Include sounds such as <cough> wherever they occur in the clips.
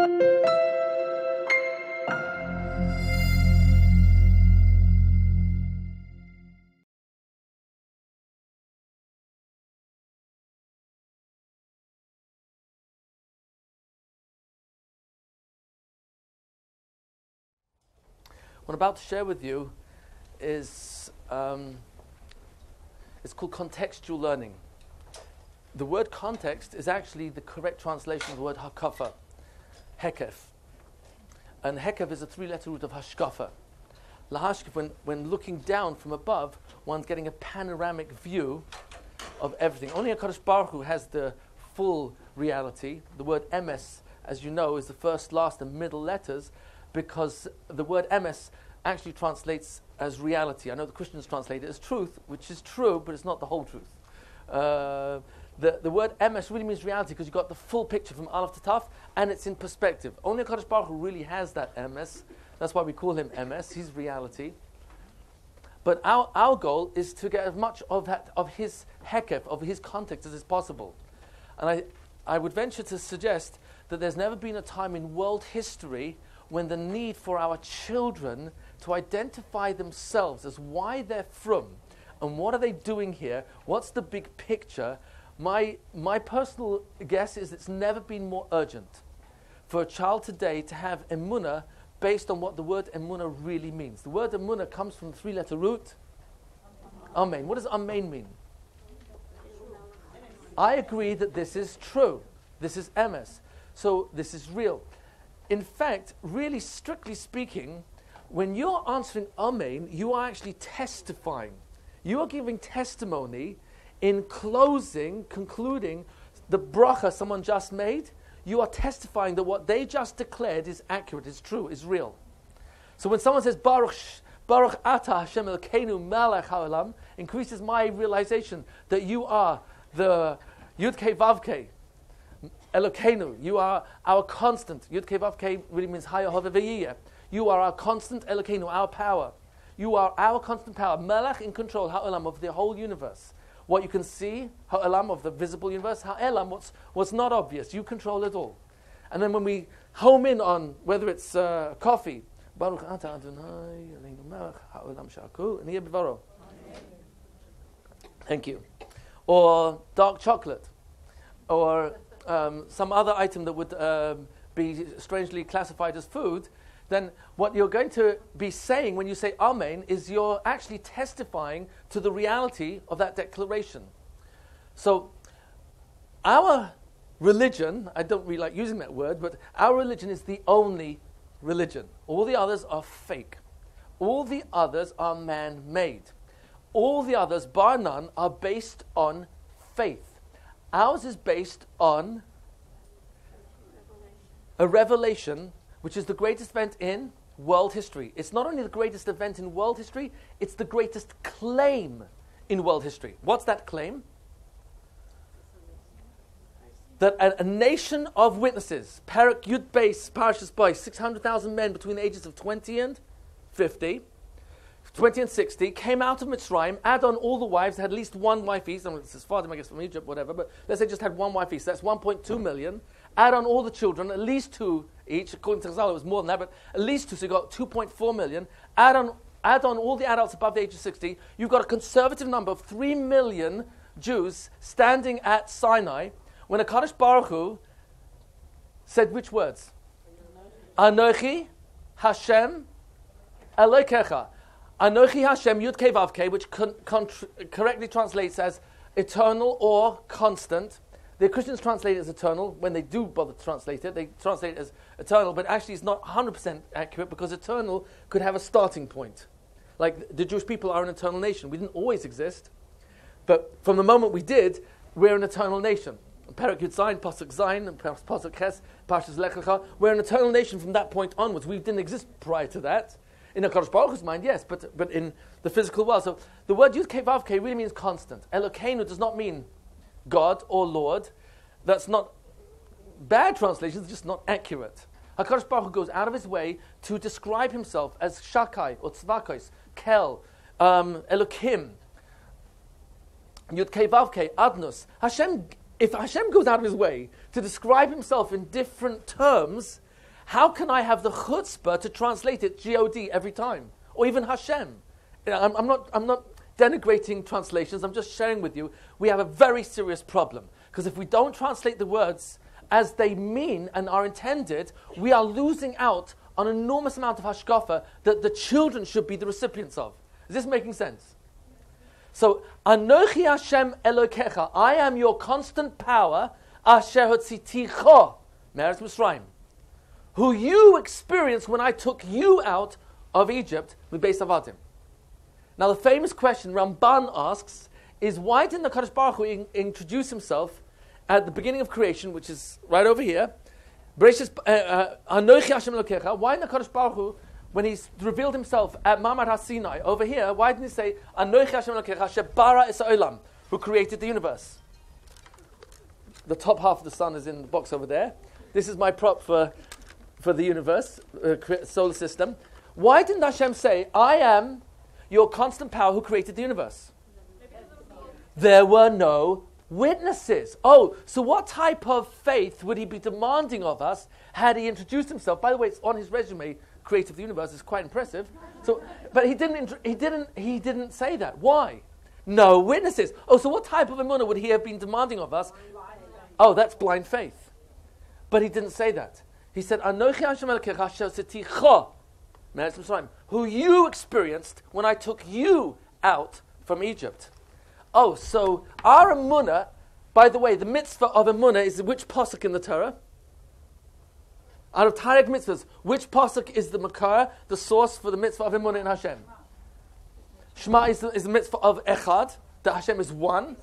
What I'm about to share with you is um, it's called contextual learning. The word context is actually the correct translation of the word hakafa, hekef. And hekef is a three-letter root of hashkafa. Lahashkaf, when, when looking down from above, one's getting a panoramic view of everything. Only HaKadosh Baruch Hu has the full reality. The word emes, as you know, is the first, last, and middle letters because the word emes actually translates as reality. I know the Christians translate it as truth, which is true, but it's not the whole truth. Uh, the, the word emes really means reality because you've got the full picture frum Aleph to Taf, and it's in perspective. Only Kadosh Baruch Hu really has that emes. That's why we call him emes. He's reality. But our, our goal is to get as much of that of his hekef, of his context as is possible. And I, I would venture to suggest that there's never been a time in world history when the need for our children to identify themselves as why they're from and what are they doing here, what's the big picture, my, my personal guess is it's never been more urgent for a child today to have emuna based on what the word emuna really means. The word emuna comes from the three letter root. Amen. What does amen mean? I agree that this is true. This is emes. So this is real. In fact, really strictly speaking, when you're answering Amen, you are actually testifying. You are giving testimony in closing, concluding the bracha someone just made. You are testifying that what they just declared is accurate, is true, is real. So when someone says Baruch, Baruch Ata Hashem Elokeinu Melech Haolam, increases my realization that you are the Yud Ke Vav Elokeinu, you are our constant. Yud Ke Vav Ke really means Haya Hove You are our constant Elokeinu, our power. You are our constant power. Melech in control, Ha'olam, of the whole universe. What you can see, Ha'olam, of the visible universe, Ha'elam, what's, what's not obvious. You control it all. And then when we home in on whether it's uh, coffee, Baruch Ata Adonai, Ha'olam Thank you. Or dark chocolate. Or um, some other item that would um, be strangely classified as food, then what you're going to be saying when you say Amen is you're actually testifying to the reality of that declaration. So, our religion, I don't really like using that word, but our religion is the only religion. All the others are fake. All the others are man made. All the others, bar none, are based on faith. Ours is based on a revelation, which is the greatest event in world history. It's not only the greatest event in world history, it's the greatest claim in world history. What's that claim? That a, a nation of witnesses, Perek Yud Beis, Parashas Boy, 600,000 men between the ages of 20 and 50, 20 and 60, came out of Mitzrayim, add on all the wives, had at least one wife each. I mean, this is Father, I guess, from Egypt, whatever, but let's say just had one wife each. So that's 1.2 million. Add on all the children, at least two each. According to Chazal, it was more than that, but at least two, so you've got 2.4 million. Add on, add on all the adults above the age of 60, you've got a conservative number of 3 million Jews standing at Sinai when HaKadosh Baruch Hu said which words? Anochi Hashem Elokecha. Anochi Hashem Yud Kei Vav which con- con- correctly translates as eternal or constant. The Christians translate it as eternal. When they do bother to translate it, they translate it as eternal, but actually it's not 100% accurate because eternal could have a starting point. Like the Jewish people are an eternal nation. We didn't always exist, but from the moment we did, we're an eternal nation. Perek Yud Zayin, Pasuk Zayin, and Pasuk Ches, Pashas Lech We're an eternal nation from that point onwards. We didn't exist prior to that. In a Kadosh Baruch Hu's mind, yes, but, but in the physical world. So the word Yud Kei Vav Kei really means constant. Elokeinu does not mean God or Lord. That's not bad translation, it's just not accurate. HaKadosh Baruch Hu goes out of his way to describe himself as Shakai or Tzvakos, Kel, um, Elokim, Yud Kei Vav Kei, Adnus. Hashem, if Hashem goes out of his way to describe himself in different terms, how can I have the chutzpah to translate it G-O-D every time? Or even Hashem? I'm, I'm, not, I'm not denigrating translations, I'm just sharing with you, we have a very serious problem. Because if we don't translate the words as they mean and are intended, we are losing out on an enormous amount of hashkafa that the children should be the recipients of. Is this making sense? So, Anochi Hashem Elokecha, I am your constant power, Asher Hotziticho, Meretz Mitzrayim, who you experienced when I took you out of Egypt with Beis Avadim. Now, the famous question Ramban asks is why didn't the Kadosh Baruch Hu in- introduce himself at the beginning of creation, which is right over here? Uh, uh. Why in the Kadosh Baruch Hu, when he's revealed himself at Mamad HaSinai over here, why didn't he say Anochi Hashem Elokecha Shebara Es Olam, who created the universe? The top half of the sun is in the box over there. This is my prop for, for the universe, uh, solar system. Why didn't Hashem say, I am your constant power who created the universe? There were no witnesses. Oh, so what type of faith would he be demanding of us had he introduced himself? By the way, it's on his resume, creator of the universe is quite impressive. So, but he didn't, he didn't, he didn't say that. Why? No witnesses. Oh, so what type of emunah would he have been demanding of us? Oh, that's blind faith. But he didn't say that. He said, Meretz Mitzrayim," who you experienced when I took you out from Egypt. Oh, so our emunah, by the way, the mitzvah of emunah is which pasuk in the Torah? Out of Taryag mitzvahs, which pasuk is the makar, the source for the mitzvah of emunah in Hashem? Shema is the, is the mitzvah of echad, that Hashem is one.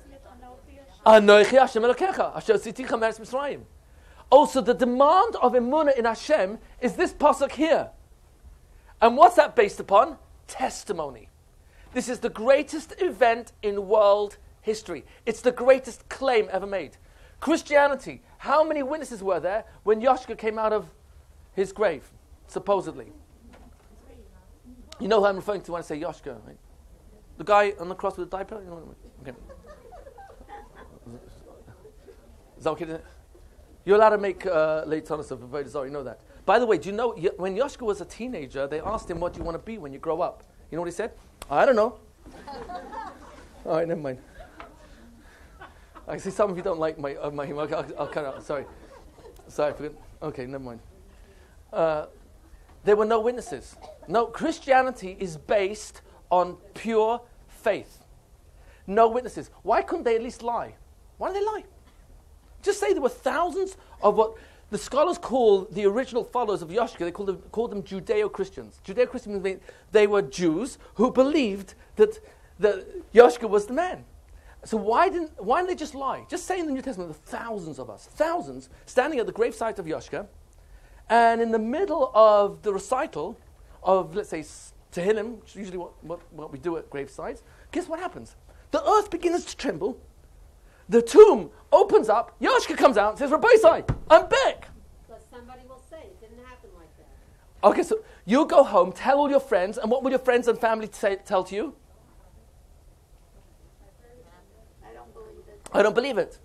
Anochi Hashem Elokecha, asher siticha meretz Mitzrayim. Also, the demand of emunah in Hashem is this pasuk here. And what's that based upon? Testimony. This is the greatest event in world history. It's the greatest claim ever made. Christianity, how many witnesses were there when Yoshka came out of his grave, supposedly? You know who I'm referring to when I say Yoshka, right? The guy on the cross with the diaper? You know what I mean? Okay. Is that okay? You're allowed to make uh, late Thomas of a sorry, you know that. By the way, do you know when Yoshka was a teenager, they asked him, What do you want to be when you grow up? You know what he said? I don't know. All right, never mind. I see some of you don't like my, uh, my humor. I'll, I'll cut out. Sorry. Sorry, I forgot. Okay, never mind. Uh, there were no witnesses. No, Christianity is based on pure faith. No witnesses. Why couldn't they at least lie? Why did they lie? Just say there were thousands of what the scholars call the original followers of Yoshka, they called them, them Judeo Christians. Judeo Christians mean they were Jews who believed that, that Yoshka was the man. So why didn't, why didn't they just lie? Just say in the New Testament, thousands of us, thousands, standing at the gravesite of Yoshka, and in the middle of the recital of, let's say, Tehillim, which is usually what, what, what we do at gravesites, guess what happens? The earth begins to tremble, the tomb opens up, Yoshka comes out and says, Rabbi I'm back. But somebody will say it didn't happen like that. Okay, so you go home, tell all your friends, and what will your friends and family say, tell to you? I don't believe it. I don't believe it.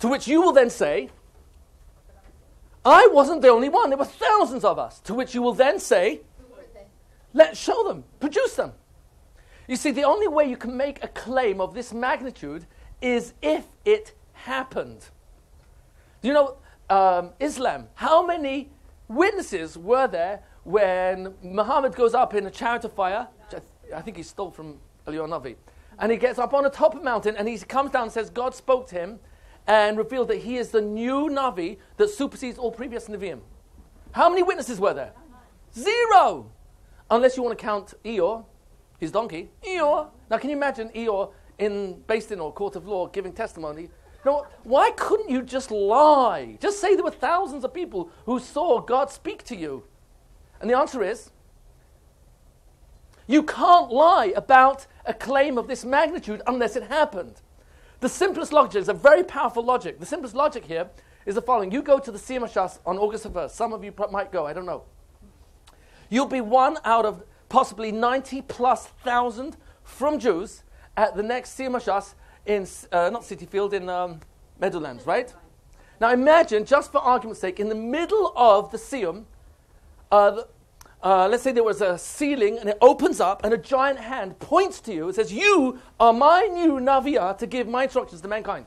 To which you will then say, I wasn't the only one, there were thousands of us. To which you will then say, let's show them, produce them. You see, the only way you can make a claim of this magnitude is if it happened. Do you know um, Islam? How many witnesses were there when Muhammad goes up in a chariot of fire? I, th- I think he stole from Navi. And he gets up on the top of the mountain and he comes down and says, God spoke to him and revealed that he is the new Navi that supersedes all previous Naviim. How many witnesses were there? Zero! Unless you want to count Eeyore, his donkey. Eeyore! Now, can you imagine Eeyore in based in or court of law giving testimony? What? Why couldn't you just lie? Just say there were thousands of people who saw God speak to you. And the answer is you can't lie about a claim of this magnitude unless it happened. The simplest logic is a very powerful logic. The simplest logic here is the following. You go to the Shas on August the 1st. Some of you might go, I don't know. You'll be one out of possibly 90 plus thousand frum Jews at the next Siyum Shas in, uh, not Citi Field, in um, Meadowlands, right? Now imagine, just for argument's sake, in the middle of the Siyum, uh, uh, let's say there was a ceiling and it opens up and a giant hand points to you and says, You are my new Naviya to give my instructions to mankind.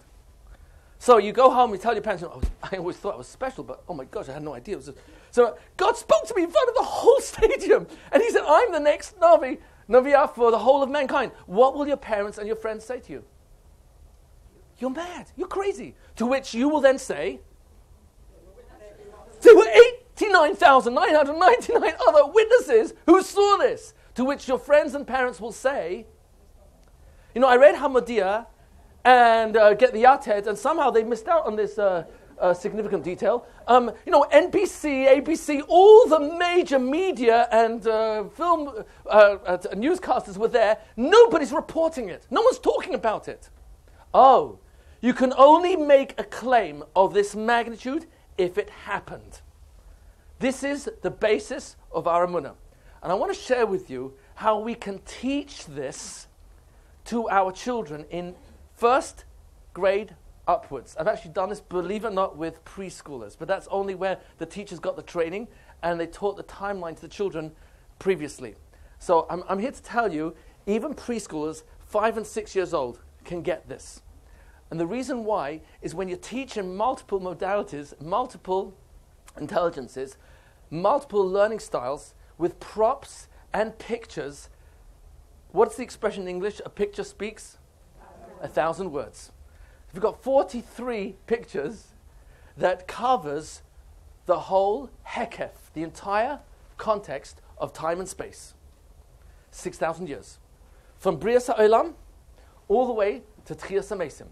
So you go home, you tell your parents, oh, I always thought I was special, but oh my gosh, I had no idea. So God spoke to me in front of the whole <laughs> stadium, and He said, I'm the next Navi, Naviya for the whole of mankind. What will your parents and your friends say to you? You're mad. You're crazy. To which you will then say, There were 89,999 other witnesses who saw this. To which your friends and parents will say, You know, I read Hamodia and uh, get the Yated, and somehow they missed out on this uh, uh, significant detail. Um, you know, NBC, ABC, all the major media and uh, film uh, uh, newscasters were there. Nobody's reporting it, no one's talking about it. Oh, you can only make a claim of this magnitude if it happened. This is the basis of our Amunah. And I want to share with you how we can teach this to our children in first grade upwards. I've actually done this, believe it or not, with preschoolers, but that's only where the teachers got the training and they taught the timeline to the children previously. So I'm, I'm here to tell you, even preschoolers, five and six years old, can get this. And the reason why is when you're teaching multiple modalities, multiple intelligences, multiple learning styles with props and pictures. What's the expression in English? A picture speaks a thousand words. You've got 43 pictures that covers the whole hekef, the entire context of time and space, 6,000 years. From Bria Sa'olam all the way to Tchias HaMesim.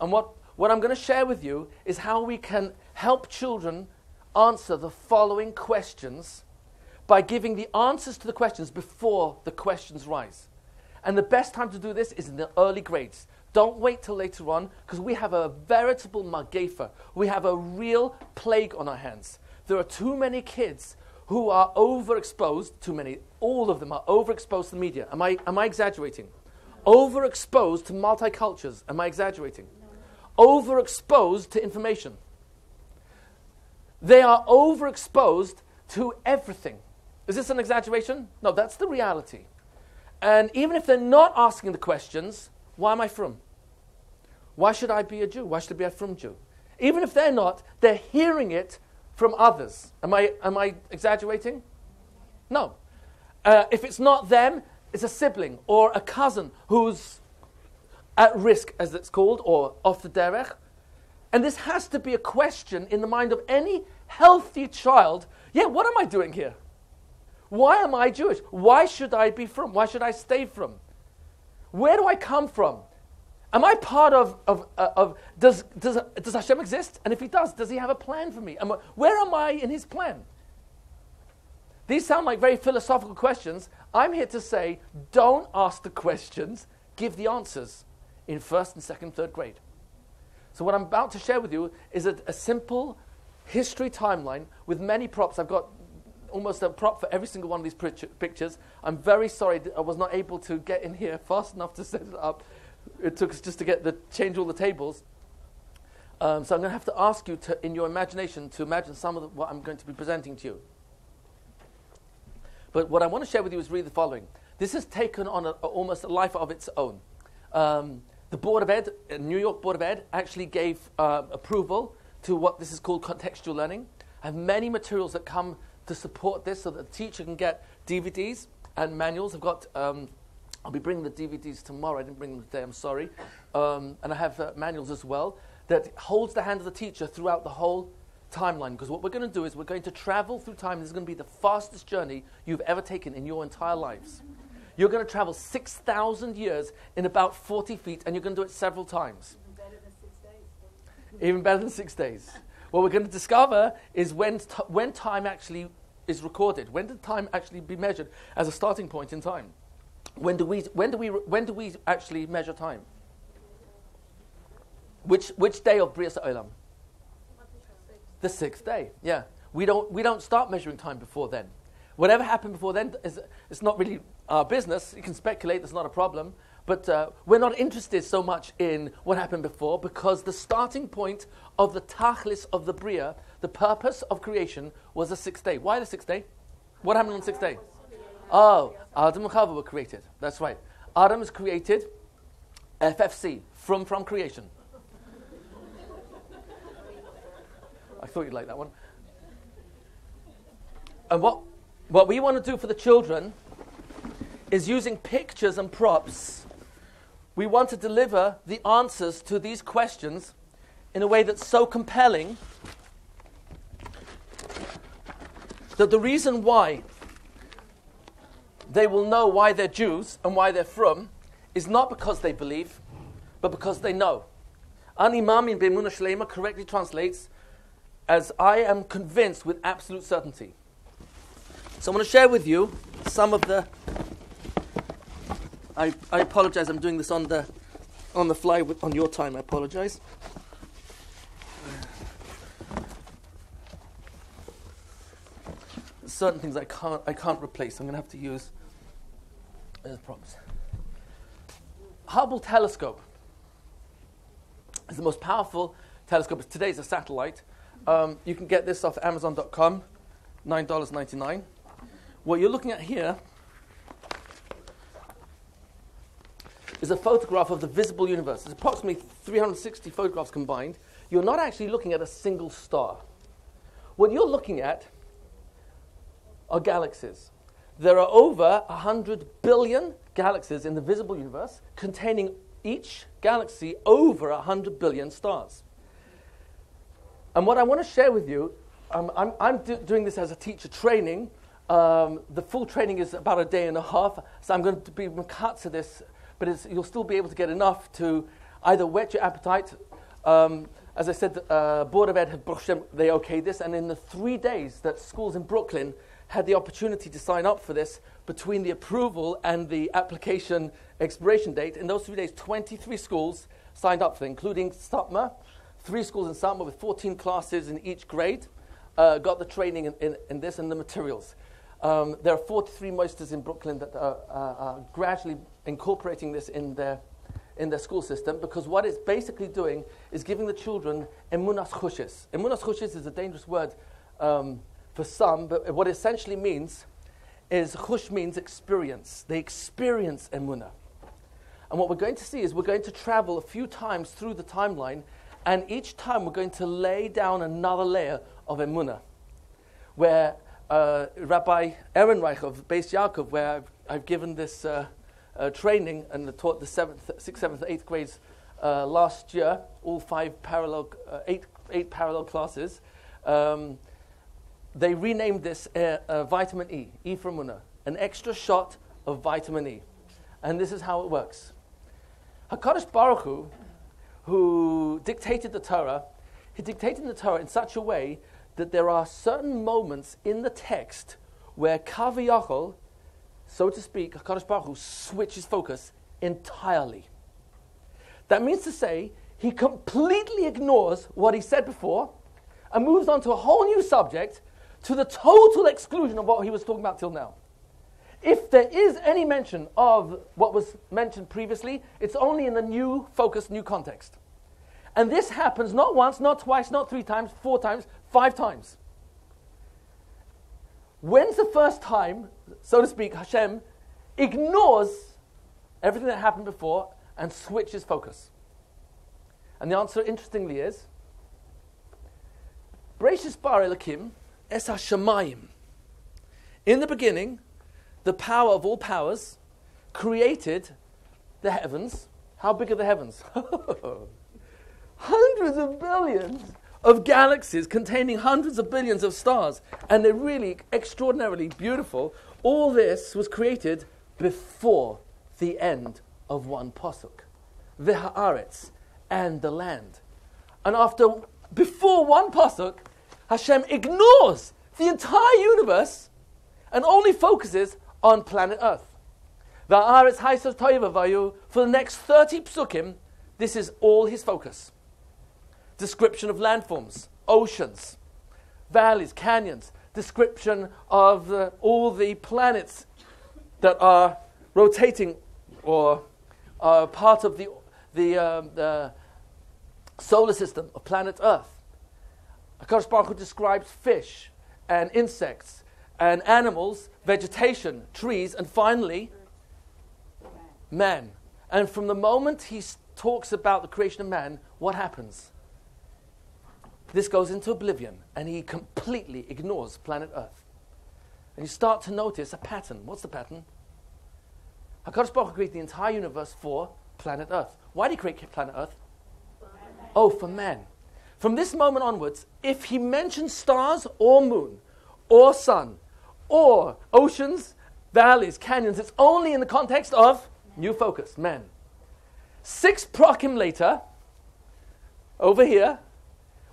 And what, what I'm going to share with you is how we can help children answer the following questions by giving the answers to the questions before the questions rise. And the best time to do this is in the early grades. Don't wait till later on because we have a veritable magefa. We have a real plague on our hands. There are too many kids who are overexposed, too many, all of them are overexposed to the media. Am I, am I exaggerating? Overexposed to multicultures. Am I exaggerating? Overexposed to information. They are overexposed to everything. Is this an exaggeration? No, that's the reality. And even if they're not asking the questions, why am I frum? Why should I be a Jew? Why should I be a frum Jew? Even if they're not, they're hearing it frum others. Am I, am I exaggerating? No. Uh, if it's not them, it's a sibling or a cousin who's at risk, as it's called, or off the derech. And this has to be a question in the mind of any healthy child. Yeah, what am I doing here? Why am I Jewish? Why should I be frum? Why should I stay from? Where do I come from? Am I part of, of, uh, of does, does, does Hashem exist? And if he does, does he have a plan for me? Am I, where am I in his plan? These sound like very philosophical questions. I'm here to say don't ask the questions, give the answers in first and second, third grade. So, what I'm about to share with you is a, a simple history timeline with many props. I've got almost a prop for every single one of these pictures. I'm very sorry I was not able to get in here <laughs> fast enough to set it up. It took us just to get the change all the tables. Um, so I'm going to have to ask you to, in your imagination, to imagine some of the, what I'm going to be presenting to you. But what I want to share with you is really the following. This has taken on a, a, almost a life of its own. Um, the Board of Ed, uh, New York Board of Ed, actually gave uh, approval to what this is called contextual learning. I have many materials that come to support this so that the teacher can get DVDs and manuals. I've got, um, I'll be bringing the DVDs tomorrow. I didn't bring them today, I'm sorry. Um, and I have uh, manuals as well that holds the hand of the teacher throughout the whole timeline. Because what we're going to do is we're going to travel through time. This is going to be the fastest journey you've ever taken in your entire lives. You're going to travel 6,000 years in about 40 feet, and you're going to do it several times. Even better than six days. Even better than six days. What we're going to discover is when, t- when time actually is recorded. When did time actually be measured as a starting point in time? When do we, when do we, when do we actually measure time? Which, which day of Bria Olam? The sixth day, yeah. We don't, we don't start measuring time before then. Whatever happened before then is it's not really our business. You can speculate, that's not a problem. But uh, we're not interested so much in what happened before because the starting point of the tachlis of the Bria, the the purpose of creation was the sixth day. Why the sixth day? What happened on the sixth day? Oh, Adam and Chava were created. That's right. Adam is created, FFC, from from creation. <laughs> I thought you'd like that one. And what, what we want to do for the children is using pictures and props. We want to deliver the answers to these questions in a way that's so compelling that the reason why they will know why they're Jews and why they're frum is not because they believe, but because they know. Ani Mamin Be'emunah Shlema correctly translates as I am convinced with absolute certainty. So I'm going to share with you some of the. I, I apologize, I'm doing this on the, on the fly with, on your time, I apologize. Certain things I can't, I can't replace, I'm going to have to use as props. Hubble telescope is the most powerful telescope. Today is a satellite. Um, you can get this off Amazon.com, $9.99. What you're looking at here is a photograph of the visible universe. There's approximately 360 photographs combined. You're not actually looking at a single star. What you're looking at are galaxies. There are over 100 billion galaxies in the visible universe, containing each galaxy over 100 billion stars. And what I want to share with you, um, I'm, I'm do- doing this as a teacher training. Um, the full training is about a day and a half, so I'm going to be cut to this, but you'll still be able to get enough to either whet your appetite. Um, as I said, the uh, Board of Ed they okayed this, and in the three days that schools in Brooklyn had the opportunity to sign up for this between the approval and the application expiration date. In those three days, 23 schools signed up for it, including Satmar, three schools in Satmar with 14 classes in each grade, uh, got the training in, in, in, this and the materials. Um, there are 43 moisdos in Brooklyn that are, are gradually incorporating this in their, in their school system because what it's basically doing is giving the children emunas chushes. Emunas chushes is a dangerous word um, for some, but what it essentially means is chush means experience. They experience emunah. And what we're going to see is we're going to travel a few times through the timeline, and each time we're going to lay down another layer of emunah. Where uh, Rabbi Ehrenreich of Beis Yaakov, where I've, I've given this uh, uh, training and taught the seventh, sixth, seventh, eighth grades uh, last year, all five parallel, uh, eight, eight parallel classes. Um, they renamed this uh, uh, vitamin E, E for Muna, an extra shot of vitamin E. And this is how it works. HaKadosh Baruch Hu, who dictated the Torah, he dictated the Torah in such a way that there are certain moments in the text where Kaviyachol, so to speak, HaKadosh Baruch Hu switches focus entirely. That means to say, he completely ignores what he said before and moves on to a whole new subject to the total exclusion of what he was talking about till now. If there is any mention of what was mentioned previously, it's only in the new focus, new context. And this happens not once, not twice, not three times, four times, five times. When's the first time, so to speak, Hashem ignores everything that happened before and switches focus? And the answer, interestingly, is Bereshis Bar Elokim Es Hashemayim. In the beginning, the power of all powers created the heavens. How big are the heavens? <laughs> hundreds of billions of galaxies containing hundreds of billions of stars. And they're really extraordinarily beautiful. All this was created before the end of one posuk. The haaretz and the land. And after, before one posuk, Hashem ignores the entire universe and only focuses on planet Earth. For the next 30 psukim, this is all his focus. Description of landforms, oceans, valleys, canyons, description of all the planets that are rotating or are part of the, the, um, the solar system of planet Earth HaKadosh Baruch Hu describes fish and insects and animals, vegetation, trees, and finally, man. And from the moment he talks about the creation of man, what happens? This goes into oblivion, and he completely ignores planet Earth. And you start to notice a pattern. What's the pattern? HaKadosh Baruch created the entire universe for planet Earth. Why did he create planet Earth? Oh, for man. From this moment onwards, if he mentions stars or moon or sun or oceans, valleys, canyons, it's only in the context of new focus, men. Six prokim later, over here,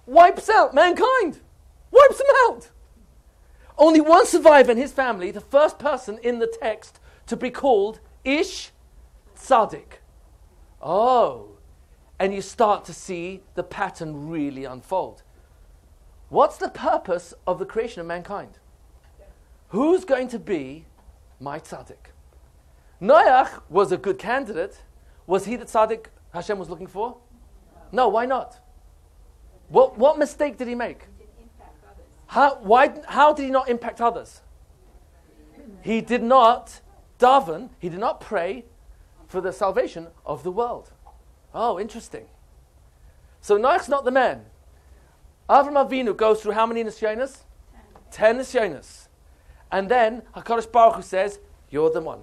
wipes out mankind. Wipes them out. Only one survivor in his family, the first person in the text to be called Ish Tzaddik. Oh, and you start to see the pattern really unfold. What's the purpose of the creation of mankind? Who's going to be my tzaddik? Noach was a good candidate. Was he the tzaddik Hashem was looking for? No, why not? What, what mistake did he make? Didn't impact others. How, why, how did he not impact others? He did not daven, he did not pray for the salvation of the world. Oh, interesting. So Noach's not the man. Avram Avinu goes through how many nisyonas? Ten nisyonas. And then HaKadosh Baruch Hu says, You're the one.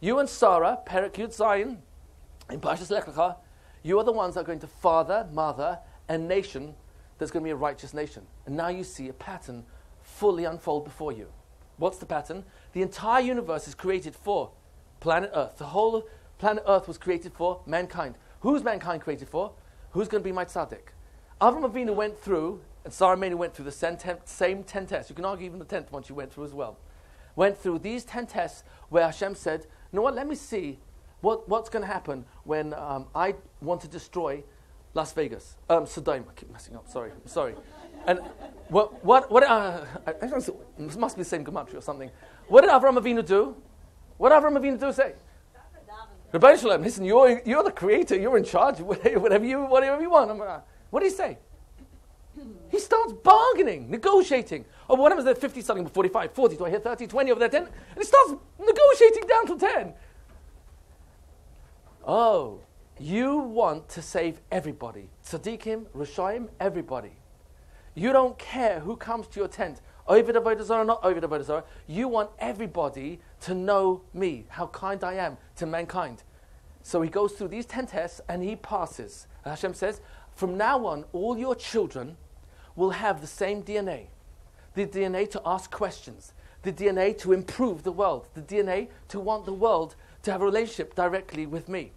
You and Sarah, Perek Yud Zayin, in Parshas Lech Lecha, you are the ones that are going to father, mother, a nation that's going to be a righteous nation. And now you see a pattern fully unfold before you. What's the pattern? The entire universe is created for planet Earth. The whole planet Earth was created for mankind. Who's mankind created for? Who's going to be my tzaddik? Avram Avinu went through, and Sarah went through the same ten, tests. You can argue even the tenth one she went through as well. Went through these ten tests where Hashem said, "You know what? Let me see what, what's going to happen when um, I want to destroy Las Vegas, um, Sodom. I keep messing up. Sorry, sorry. And what? What? What? Uh, I, must be the same gematria or something. What did Avram Avinu do? What did Avram Avinu do? Say, Ribono Shel Olam, listen, you're, you're the creator, you're in charge, whatever you, whatever you want. I'm, uh, what do you say? He starts bargaining, negotiating. Oh, what happens at 50 something, 45, 40, do I hear 30, 20 over there, 10? And he starts negotiating down to 10. Oh, you want to save everybody. Tzaddikim, Rishaim, everybody. You don't care who comes to your tent. Ovid Avodah Zarah, not Ovid Avodah Zarah. You want everybody to know me, how kind I am to mankind. So he goes through these 10 tests and he passes. Hashem says, from now on, all your children will have the same DNA. The DNA to ask questions, the DNA to improve the world, the DNA to want the world to have a relationship directly with me.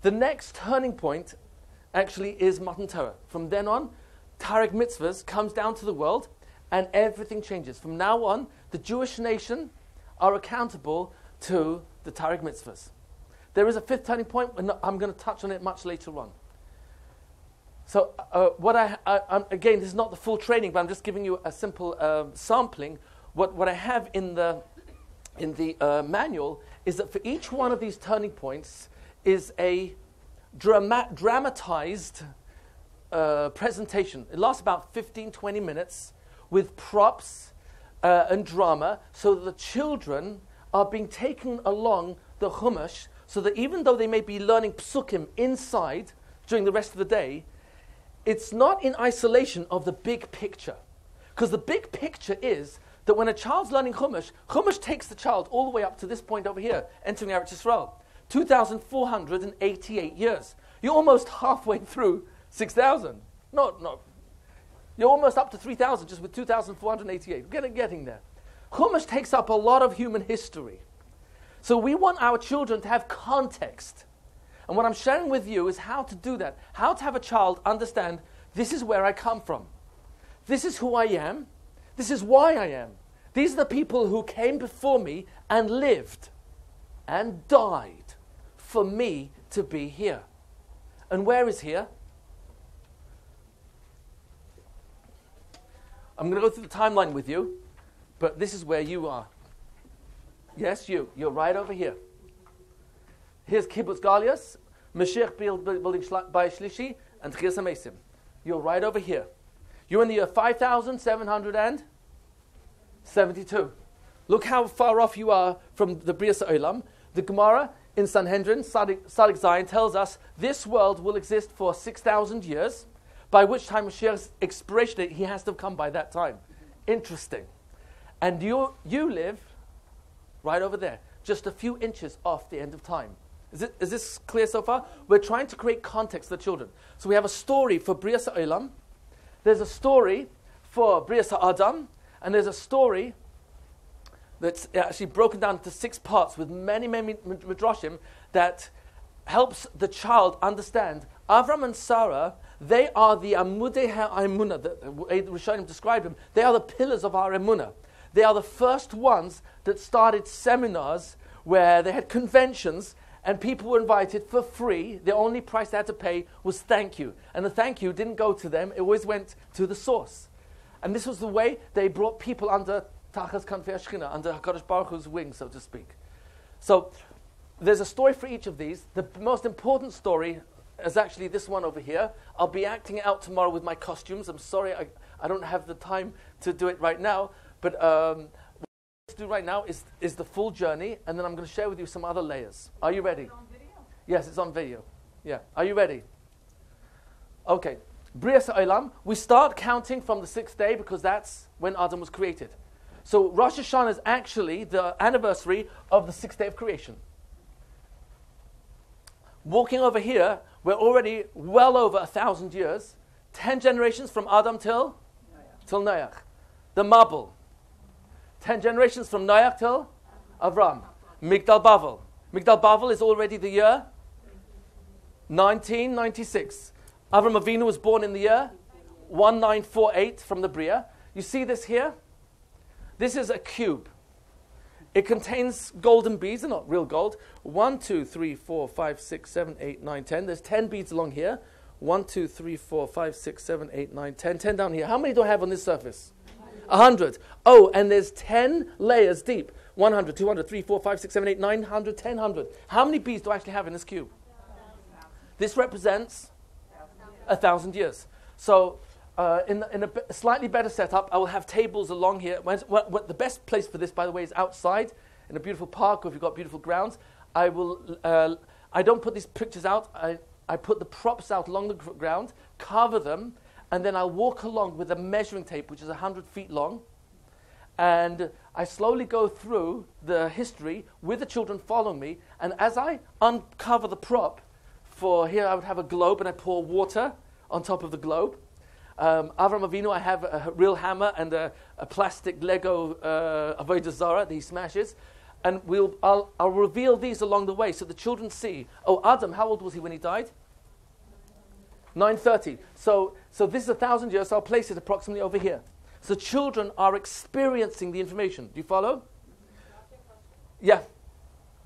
The next turning point actually is Matan Torah. From then on, Taryag mitzvahs comes down to the world and everything changes. From now on, the Jewish nation are accountable to the Taryag mitzvahs. There is a fifth turning point, and I'm going to touch on it much later on. So, uh, what I, I again, this is not the full training, but I'm just giving you a simple uh, sampling. What, what I have in the, in the uh, manual is that for each one of these turning points is a drama- dramatized uh, presentation. It lasts about 15, 20 minutes with props uh, and drama so that the children are being taken along the Chumash so that even though they may be learning psukim inside during the rest of the day, it's not in isolation of the big picture. Because the big picture is that when a child's learning Chumash, Chumash takes the child all the way up to this point over here, entering Eretz Yisrael. 2,488 years. You're almost halfway through 6,000. No, no. You're almost up to 3,000 just with 2,488. Getting, getting there. Chumash takes up a lot of human history. So we want our children to have context. And what I'm sharing with you is how to do that. How to have a child understand this is where I come from. This is who I am. This is why I am. These are the people who came before me and lived and died for me to be here. And where is here? I'm going to go through the timeline with you, but this is where you are. Yes, you. You're right over here. Here's Kibbutz Galias, Mashiach building by Shlishi, and Chiyas HaMesim. You're right over here. You're in the year 5772. Look how far off you are from the Bria Olam. The Gemara in Sanhedrin, Sadiq Zion, tells us this world will exist for 6,000 years, by which time Mashiach's expiration date, he has to come by that time. Interesting. And you, you live right over there, just a few inches off the end of time. Is, it, is this clear so far? We're trying to create context for the children. So we have a story for Bria Olam, there's a story for Bria Adam, and there's a story that's uh, actually broken down into six parts with many, many midrashim that helps the child understand. Avram and Sarah, they are the amudei ha'emunah, the Rishonim describe them. They are the pillars of our emunah. They are the first ones that started seminars where they had conventions and people were invited for free. The only price they had to pay was thank you. And the thank you didn't go to them, it always went to the source. And this was the way they brought people under Tachas Kanfei Ashkina, under HaKadosh Baruch Hu's wing, so to speak. So there's a story for each of these. The most important story is actually this one over here. I'll be acting it out tomorrow with my costumes. I'm sorry, I, I don't have the time to do it right now. But um, what to do right now is, is the full journey, and then I'm going to share with you some other layers. Are you ready? Yes, it's on video. Yeah. Are you ready? Okay. Bria Olam. We start counting from the sixth day because that's when Adam was created. So Rosh Hashanah is actually the anniversary of the sixth day of creation. Walking over here, we're already well over a thousand years. Ten generations from Adam till till Noach. The Mabul. Ten generations from Noach till Avram. Migdal Bavel. Migdal Bavel is already the year 1996. Avram Avinu was born in the year 1948 from the Bria. You see this here? This is a cube. It contains golden beads, they're not real gold. One, two, three, four, five, six, seven, eight, nine, ten. There's ten beads along here. One, two, three, four, five, six, seven, eight, nine, ten. Ten down here. How many do I have on this surface? A hundred. Oh, and there's ten layers deep. 100, 200, 3, 4, 5, 6, 7, 8, 900, 1000. How many beads do I actually have in this cube? This represents a thousand years. So uh, in, in a slightly better setup, I will have tables along here. When, when, when the best place for this, by the way, is outside in a beautiful park or if you've got beautiful grounds. I, will, uh, I don't put these pictures out, I, I put the props out along the ground, cover them, and then I'll walk along with a measuring tape, which is 100 feet long. And I slowly go through the history with the children following me. And as I uncover the prop, for here I would have a globe and I pour water on top of the globe. Um, Avram Avinu, I have a, real hammer and a, a plastic Lego uh, Avodah Zarah that he smashes. And we'll, I'll, I'll reveal these along the way so the children see. Oh, Adam, how old was he when he died? 930. So, so this is a thousand years, so I'll place it approximately over here. So children are experiencing the information. Do you follow? Yeah.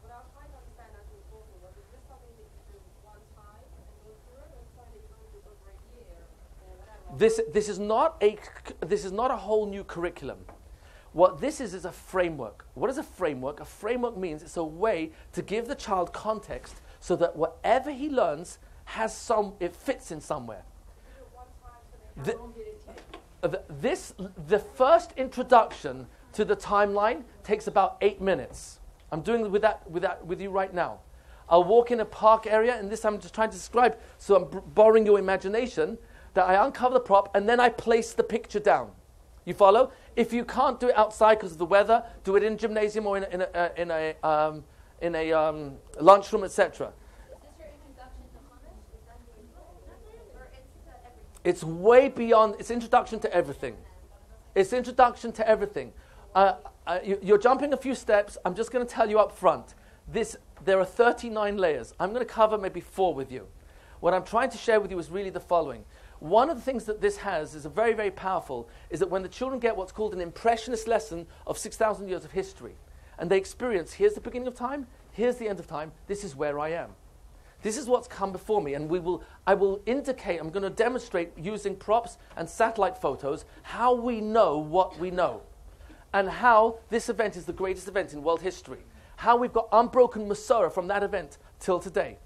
What I was trying to understand as you were talking was, is this something that you do one time and go through it, or something that you want to do over a year or whatever? This, this, is not a, this is not a whole new curriculum. What this is is a framework. What is a framework? A framework means it's a way to give the child context so that whatever he learns has some, it fits in somewhere. The- This, the first introduction to the timeline takes about eight minutes. I'm doing it with that, with that with you right now. I'll walk in a park area, and this I'm just trying to describe, so I'm b- borrowing your imagination, that I uncover the prop and then I place the picture down. You follow? If you can't do it outside because of the weather, do it in gymnasium or in a, in a, uh, in a, um, in a um, lunchroom, etc. It's way beyond, it's introduction to everything. It's introduction to everything. Uh, uh, you, you're jumping a few steps. I'm just going to tell you up front. This, there are 39 layers. I'm going to cover maybe four with you. What I'm trying to share with you is really the following. One of the things that this has is a very, very powerful, is that when the children get what's called an impressionist lesson of 6,000 years of history, and they experience, here's the beginning of time, here's the end of time, this is where I am. This is what's come before me, and we will, I will indicate, I'm going to demonstrate using props and satellite photos how we know what we know, and how this event is the greatest event in world history, how we've got unbroken Masorah from that event till today,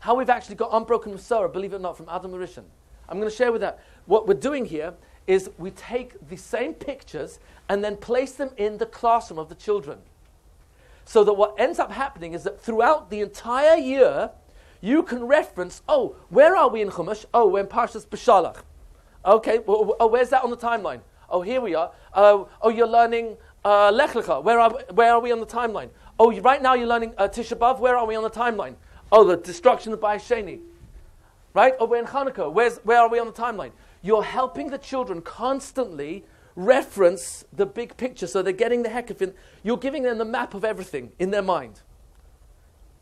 how we've actually got unbroken Masorah, believe it or not, from Adam Rishon. I'm going to share with that. What we're doing here is we take the same pictures and then place them in the classroom of the children. So that what ends up happening is that throughout the entire year, you can reference, oh, where are we in Chumash? Oh, we're in Parshas Beshalach. Okay, well, oh, where's that on the timeline? Oh, here we are. Uh, oh, you're learning uh, Lech Lecha. Where are, where are we on the timeline? Oh, right now you're learning uh, Tisha B'Av. Where are we on the timeline? Oh, the destruction of Bayis Sheni. Right? Or we're in Hanukkah. Where's, where are we on the timeline? You're helping the children constantly reference the big picture so they're getting the heck of it. You're giving them the map of everything in their mind.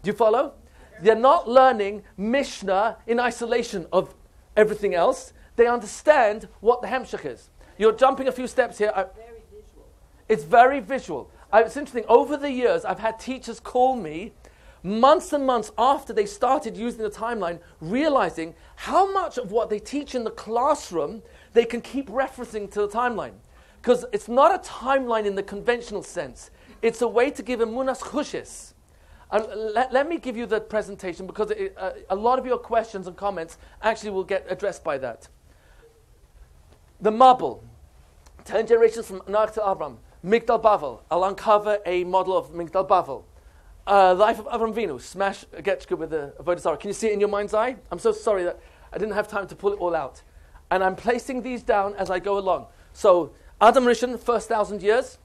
Do you follow? They're not learning Mishnah in isolation of everything else. They understand what the Hemshech is. You're jumping a few steps here. I, Very visual. it's very visual. I, it's interesting. Over the years, I've had teachers call me months and months after they started using the timeline, realizing how much of what they teach in the classroom they can keep referencing to the timeline. Because it's not a timeline in the conventional sense, it's a way to give emunas. And let, let me give you the presentation because it, uh, a lot of your questions and comments actually will get addressed by that. The Mabul, 10 generations from Noach to Avram, Migdal Bavel. I'll uncover a model of Migdal Bavel. Uh, life of Avram Avinu, smash a Getchka with the Avodah. Can you see it in your mind's eye? I'm so sorry that I didn't have time to pull it all out. And I'm placing these down as I go along. So, Adam Rishon, first thousand years.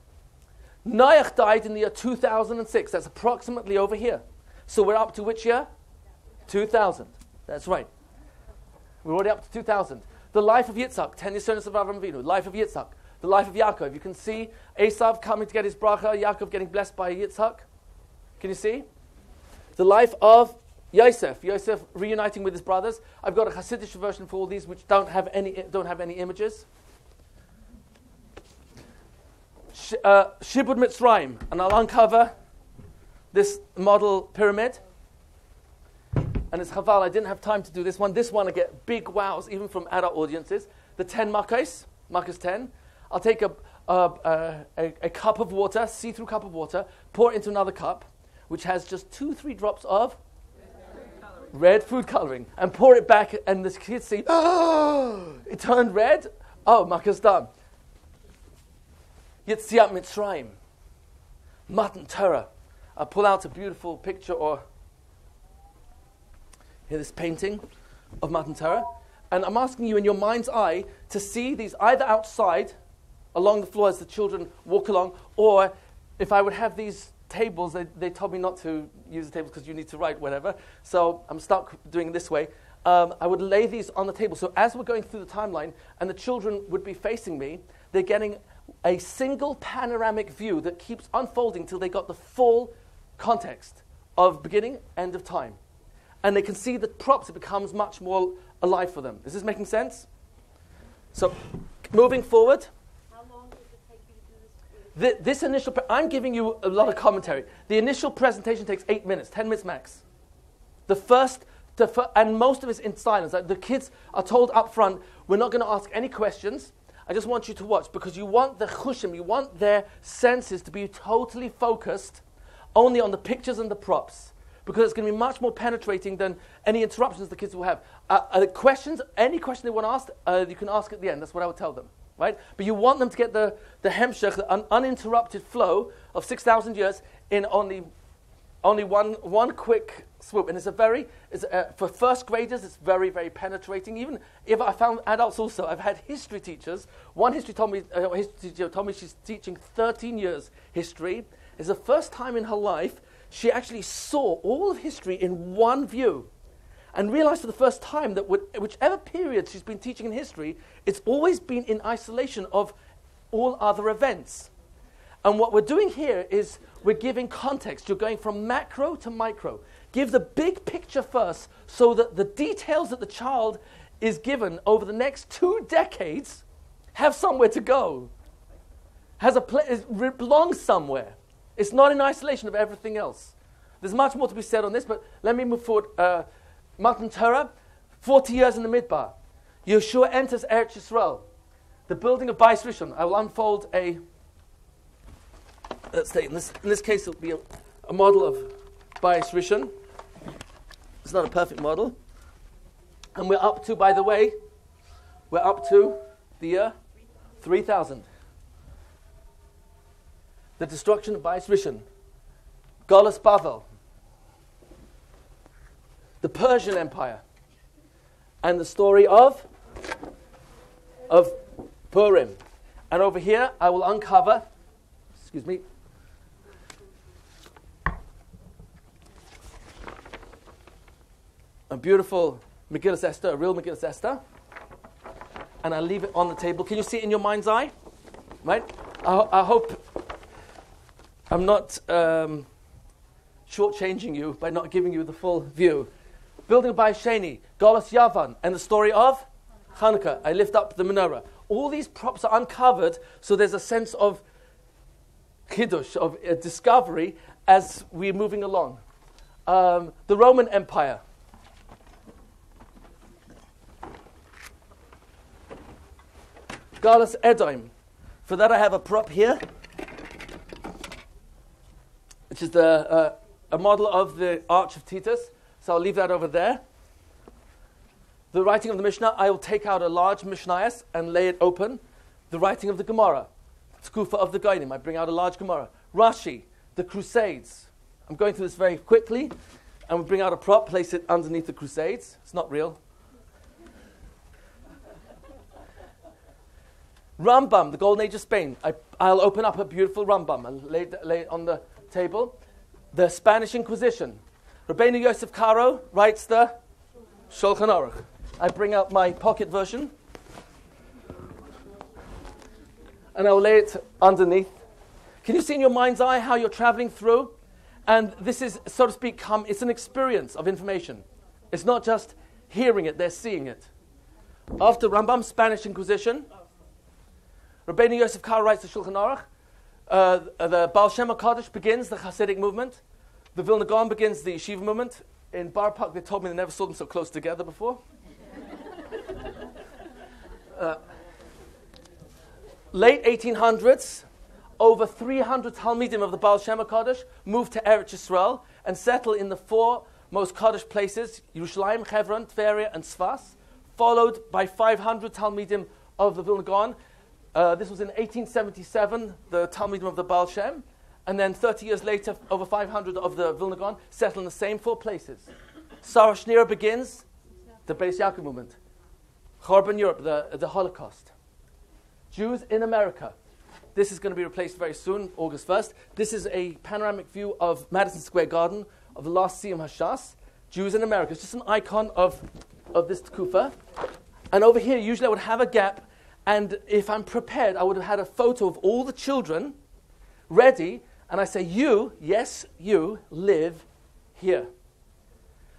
Noach died in the year 2006. That's approximately over here. So we're up to which year? 2000. That's right. We're already up to 2000. The life of Yitzhak, 10 years of Avram Avinu. Life of Yitzhak. The life of Yaakov. You can see Esav coming to get his bracha, Yaakov getting blessed by Yitzhak. Can you see? The life of Yosef. Yosef reuniting with his brothers. I've got a Hasidic version for all these which don't have any, don't have any images. Uh, Shibud Mitzrayim. And I'll uncover this model pyramid. And it's Chaval, I didn't have time to do this one. This one I get big wows, even from adult audiences. The 10 Makkos, Makkos 10. I'll take a, a, a, a cup of water, see through cup of water, pour it into another cup, which has just two, three drops of red food coloring, and pour it back, and the kids see, oh, <gasps> it turned red. Oh, Makkos done. Yetziat Mitzrayim, Matan Torah. I'll pull out a beautiful picture or here this painting of Matan Torah. And I'm asking you in your mind's eye to see these either outside along the floor as the children walk along, or if I would have these tables, they, they told me not to use the tables because you need to write whatever. So I'm stuck doing it this way. Um, I would lay these on the table. So as we're going through the timeline, and the children would be facing me, they're getting a single panoramic view that keeps unfolding till they got the full context of beginning, end of time. And they can see the props, it becomes much more alive for them. Is this making sense? So, moving forward, How long does it take you this? initial, I'm giving you a lot of commentary. The initial presentation takes eight minutes, 10 minutes max. The first, the fir- and most of it's in silence. Like the kids are told up front, we're not going to ask any questions. I just want you to watch because you want the chushim, you want their senses to be totally focused only on the pictures and the props because it's going to be much more penetrating than any interruptions the kids will have. Uh, uh, questions, any question they want to ask, uh, you can ask at the end. That's what I would tell them, right? But you want them to get the, the hemshech, the un- uninterrupted flow of 6,000 years in only, only one, one quick swoop. And it's a very, it's, uh, for first graders, it's very, very penetrating. Even if I found adults also, I've had history teachers. One history told me, uh, history teacher told me she's teaching 13 years history. It's the first time in her life she actually saw all of history in one view and realized for the first time that whichever period she's been teaching in history, it's always been in isolation of all other events. And what we're doing here is we're giving context. You're going from macro to micro. Give the big picture first so that the details that the child is given over the next two decades have somewhere to go, has a is, belongs somewhere. It's not in isolation of everything else. There's much more to be said on this, but let me move forward. Uh, Matan Torah, 40 years in the Midbar. Yehoshua enters Eretz Yisrael. The building of Bais Rishon. I will unfold a, let's say, in this, in this case, it'll be a, a model of Bais Rishon. It's not a perfect model. And we're up to, by the way, we're up to the year 3,000. The destruction of Bais Rishon. Golas Bavel. The Persian Empire. And the story of, of Purim. And over here, I will uncover, excuse me, a beautiful Megillah Esther, a real Megillah Esther. And I'll leave it on the table. Can you see it in your mind's eye? Right? I, ho- I hope I'm not um, shortchanging you by not giving you the full view. Building Bais Sheni, Golas Yavan, and the story of Hanukkah. I lift up the menorah. All these props are uncovered, so there's a sense of kiddush, of uh, discovery as we're moving along. Um, the Roman Empire. Galus Edom. For that, I have a prop here, which is the, uh, a model of the Arch of Titus. So I'll leave that over there. The writing of the Mishnah, I will take out a large Mishnayos and lay it open. The writing of the Gemara, Tkufa of the Gaonim, I bring out a large Gemara. Rashi, the Crusades. I'm going through this very quickly, and we bring out a prop, place it underneath the Crusades. It's not real. Rambam, the Golden Age of Spain. I, will open up a beautiful Rambam and lay, lay it on the table. The Spanish Inquisition. Rabbeinu Yosef Karo writes the Shulchan Aruch. I bring out my pocket version and I'll lay it underneath. Can you see in your mind's eye how you're traveling through? And this is, so to speak, come, it's an experience of information. It's not just hearing it, they're seeing it. After Rambam's Spanish Inquisition, Rabbeinu Yosef Karo writes the Shulchan Aruch. Uh, the Baal Shem HaKadosh begins the Hasidic movement. The Vilna Gaon begins the Yeshiva movement. In Borough Park, they told me they never saw them so close together before. <laughs> Uh, late 1800s, over 300 Talmidim of the Baal Shem HaKadosh moved to Eretz Yisrael and settled in the four most Kaddish places, Yerushalayim, Hebron, Tveria, and Sfas, followed by 500 Talmidim of the Vilna Gaon. Uh, this was in 1877, the Talmidim of the Baal Shem. And then 30 years later, over 500 of the Vilna Gaon settled in the same four places. Sarah Schenirer begins the Beis Yaakov movement. Chorban Europe, the, the Holocaust. Jews in America. This is going to be replaced very soon, August 1st. This is a panoramic view of Madison Square Garden of the last Siyum Hashas. Jews in America. It's just an icon of, of this Tkufa. And over here, usually I would have a gap, and if I'm prepared, I would have had a photo of all the children ready, and I say, You, yes, you, live here.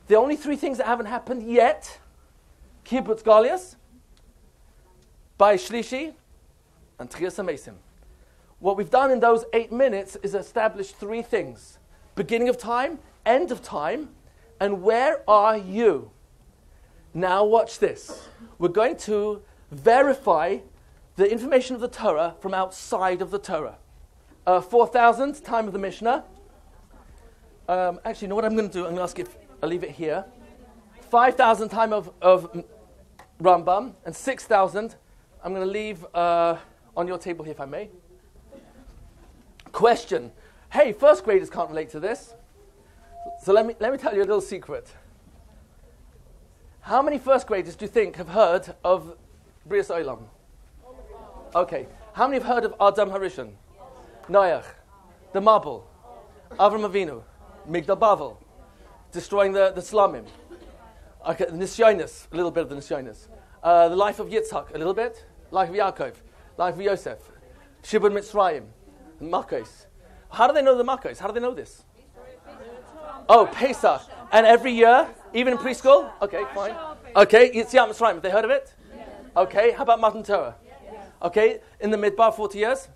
The only three things that haven't happened yet Kibbutz Galias, Bais Shlishi, and Techiyas HaMeisim. What we've done in those eight minutes is establish three things beginning of time, end of time, and where are you? Now, watch this. We're going to verify the information of the Torah from outside of the Torah. Uh, 4,000, time of the Mishnah. Um, actually, you know what I'm going to do? I'm going to ask if I'll leave it here. 5,000 time of, of Rambam, and 6,000 I'm going to leave uh, on your table here, if I may. Question. Hey, first graders can't relate to this. So let me, let me tell you a little secret. How many first graders do you think have heard of Brias Olam? Okay. How many have heard of Adam Harishon? Noach, the Mabul, Avram Avinu, Migdal Bavel, destroying the, the Slamim. Okay, the Nisyonis, a little bit of the Nisyonis. Uh, the life of Yitzhak, a little bit. Life of Yaakov, life of Yosef, Shibud Mitzrayim, and Makkos. How do they know the Makkos? How do they know this? Oh, Pesach. And every year, even in preschool? Okay, fine. Okay, Yetziat Mitzrayim. Have they heard of it? Okay, how about Matan Torah? Okay, in the Midbar, 40 years?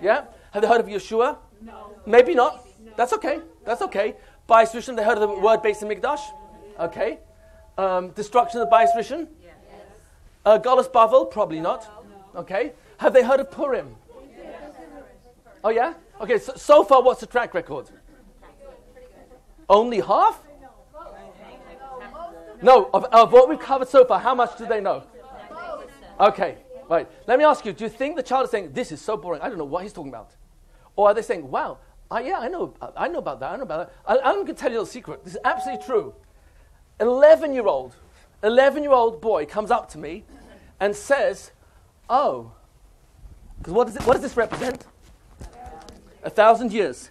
Yeah? Have they heard of Yehoshua? No. Maybe not. That's okay. That's okay. Bais Rishon, they heard of the word Bais HaMikdash? Okay. Um, destruction of the Bais Rishon? Uh, Golas Bavel? Probably not. Okay. Have they heard of Purim? Oh, yeah? Okay, so, so far, what's the track record? Only half? No, of, of what we've covered so far, how much do they know? Okay. Right. Let me ask you: Do you think the child is saying, "This is so boring. I don't know what he's talking about," or are they saying, "Wow, uh, yeah, I know, I know about that. I know about that. I, I'm going to tell you a secret. This is absolutely true. 11-year-old, 11-year-old boy comes up to me and says, "Oh, because what, does it- what does this represent? A thousand years.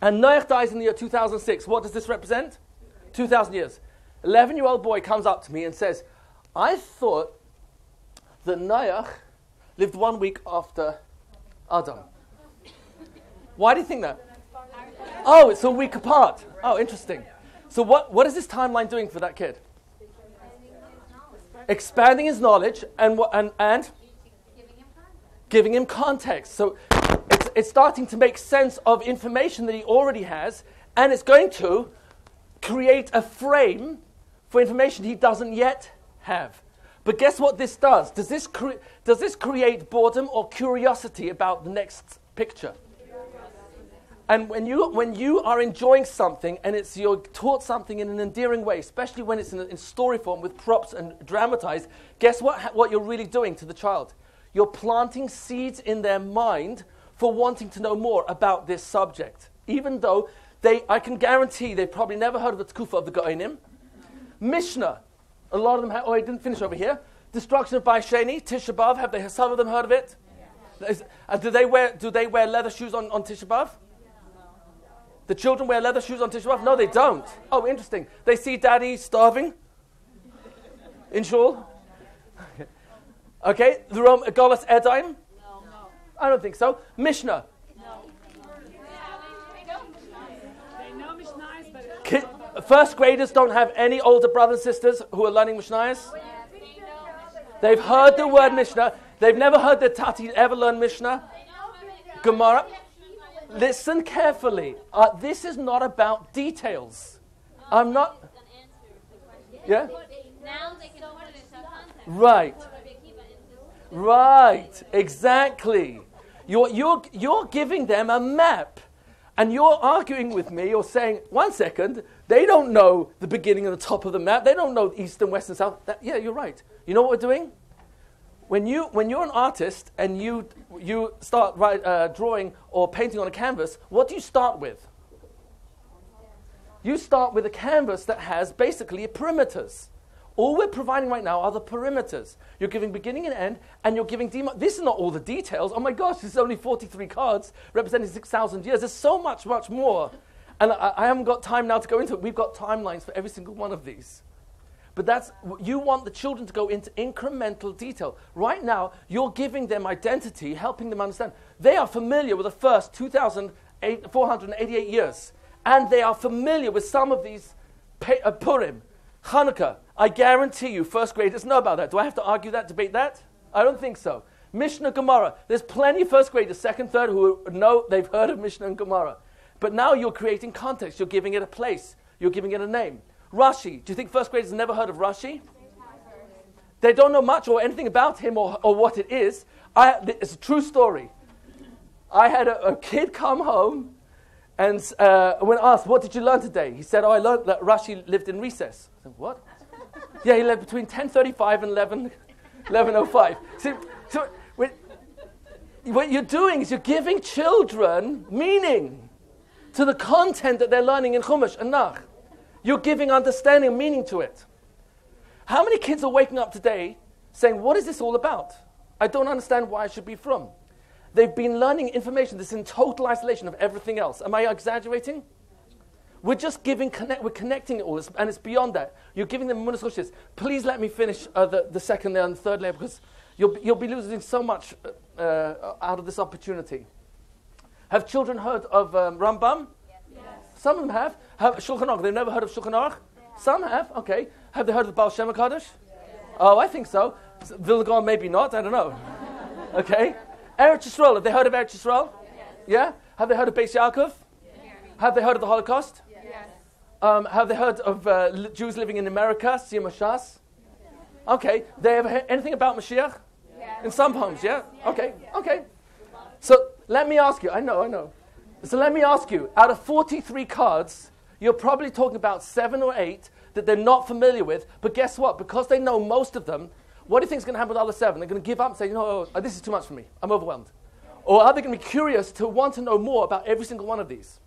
And Noach dies in the year 2006. What does this represent? 2,000 years. 11 year old boy comes up to me and says, I thought that Noach lived one week after Adam. Why do you think that? Oh, it's a week apart. Oh, interesting. So, what, what is this timeline doing for that kid? Expanding his knowledge and, and, and Giving him context. giving him context. So it's, it's starting to make sense of information that he already has, and it's going to create a frame for information he doesn't yet have. But guess what this does? Does this, cre- does this create boredom or curiosity about the next picture? And when you, when you are enjoying something and it's, you're taught something in an endearing way, especially when it's in, in story form with props and dramatized, guess what, what you're really doing to the child? You're planting seeds in their mind for wanting to know more about this subject. Even though they, I can guarantee they've probably never heard of the Tkufa of the Gaonim. Mishnah, a lot of them have, oh, I didn't finish over here. Destruction of Baisheni, Tisha B'Av, have they, some of them heard of it? Is- uh, do, they wear, do they wear leather shoes on, on Tisha B'Av? The children wear leather shoes on Tisha B'Av? No, they don't. Oh, interesting. They see daddy starving in shul. <laughs> Okay, the Rom- Golas Edom? No. I don't think so. Mishnah. First graders don't have any older brothers and sisters who are learning Mishnahs. They've heard the word Mishnah. They've never heard their tati ever learn Mishnah. Gemara. Listen carefully. Uh, this is not about details. I'm not. Yeah? Right. Right. Exactly. You're, you're, you're giving them a map. And you're arguing with me. You're saying, one second, they don't know the beginning and the top of the map. They don't know east and west and south. That, yeah, you're right. You know what we're doing? When, you, when you're an artist and you, you start write, uh, drawing or painting on a canvas, what do you start with? You start with a canvas that has basically a perimeters. All we're providing right now are the perimeters. You're giving beginning and end, and you're giving demo- This is not all the details. Oh my gosh, this is only 43 cards representing 6,000 years. There's so much, much more. And I, I haven't got time now to go into it. We've got timelines for every single one of these. But that's, you want the children to go into incremental detail. Right now, you're giving them identity, helping them understand. They are familiar with the first 2,488 years, and they are familiar with some of these uh, Purim, Hanukkah. I guarantee you, first graders know about that. Do I have to argue that, debate that? I don't think so. Mishnah Gemara. There's plenty of first graders, second, third, who know they've heard of Mishnah and Gemara. But now you're creating context. You're giving it a place. You're giving it a name. Rashi. Do you think first graders never heard of Rashi? They don't know much or anything about him or, or what it is. I, it's a true story. I had a, a kid come home and uh, when asked, What did you learn today? He said, Oh, I learned that Rashi lived in recess. I said, What? <laughs> yeah, he lived between 1035 and 11, <laughs> 1105. So, so when, what you're doing is you're giving children meaning to the content that they're learning in Chumash and Nach. You're giving understanding and meaning to it. How many kids are waking up today saying, What is this all about? I don't understand why I should be frum. They've been learning information that's in total isolation of everything else. Am I exaggerating? We're just giving, connect, we're connecting it all, and it's beyond that. You're giving them munasoshis. Please let me finish uh, the, the second layer and the third layer because you'll, you'll be losing so much uh, uh, out of this opportunity. Have children heard of um, Rambam? Some of them have. Have Shulchan Aruch. They've never heard of Shulchan Aruch? Some have. Okay. Have they heard of Baal Shem HaKadosh? Oh, I think so. Gaon, maybe not. I don't know. <laughs> okay. Eretz Yisrael. Have they heard of Eretz Yisrael? Yeah. Have they heard of Beis Yaakov? Have they heard of the Holocaust? Um, have they heard of uh, li- Jews living in America? Siyum Shas? Okay. They ever heard anything about Mashiach? In some homes, yeah? Okay. Okay. So let me ask you. I know, I know. So let me ask you, out of 43 cards, you're probably talking about seven or eight that they're not familiar with. But guess what? Because they know most of them, What do you think is going to happen with the other seven? They're going to give up and say, you know, oh, this is too much for me. I'm overwhelmed. Or are they going to be curious to want to know more about every single one of these?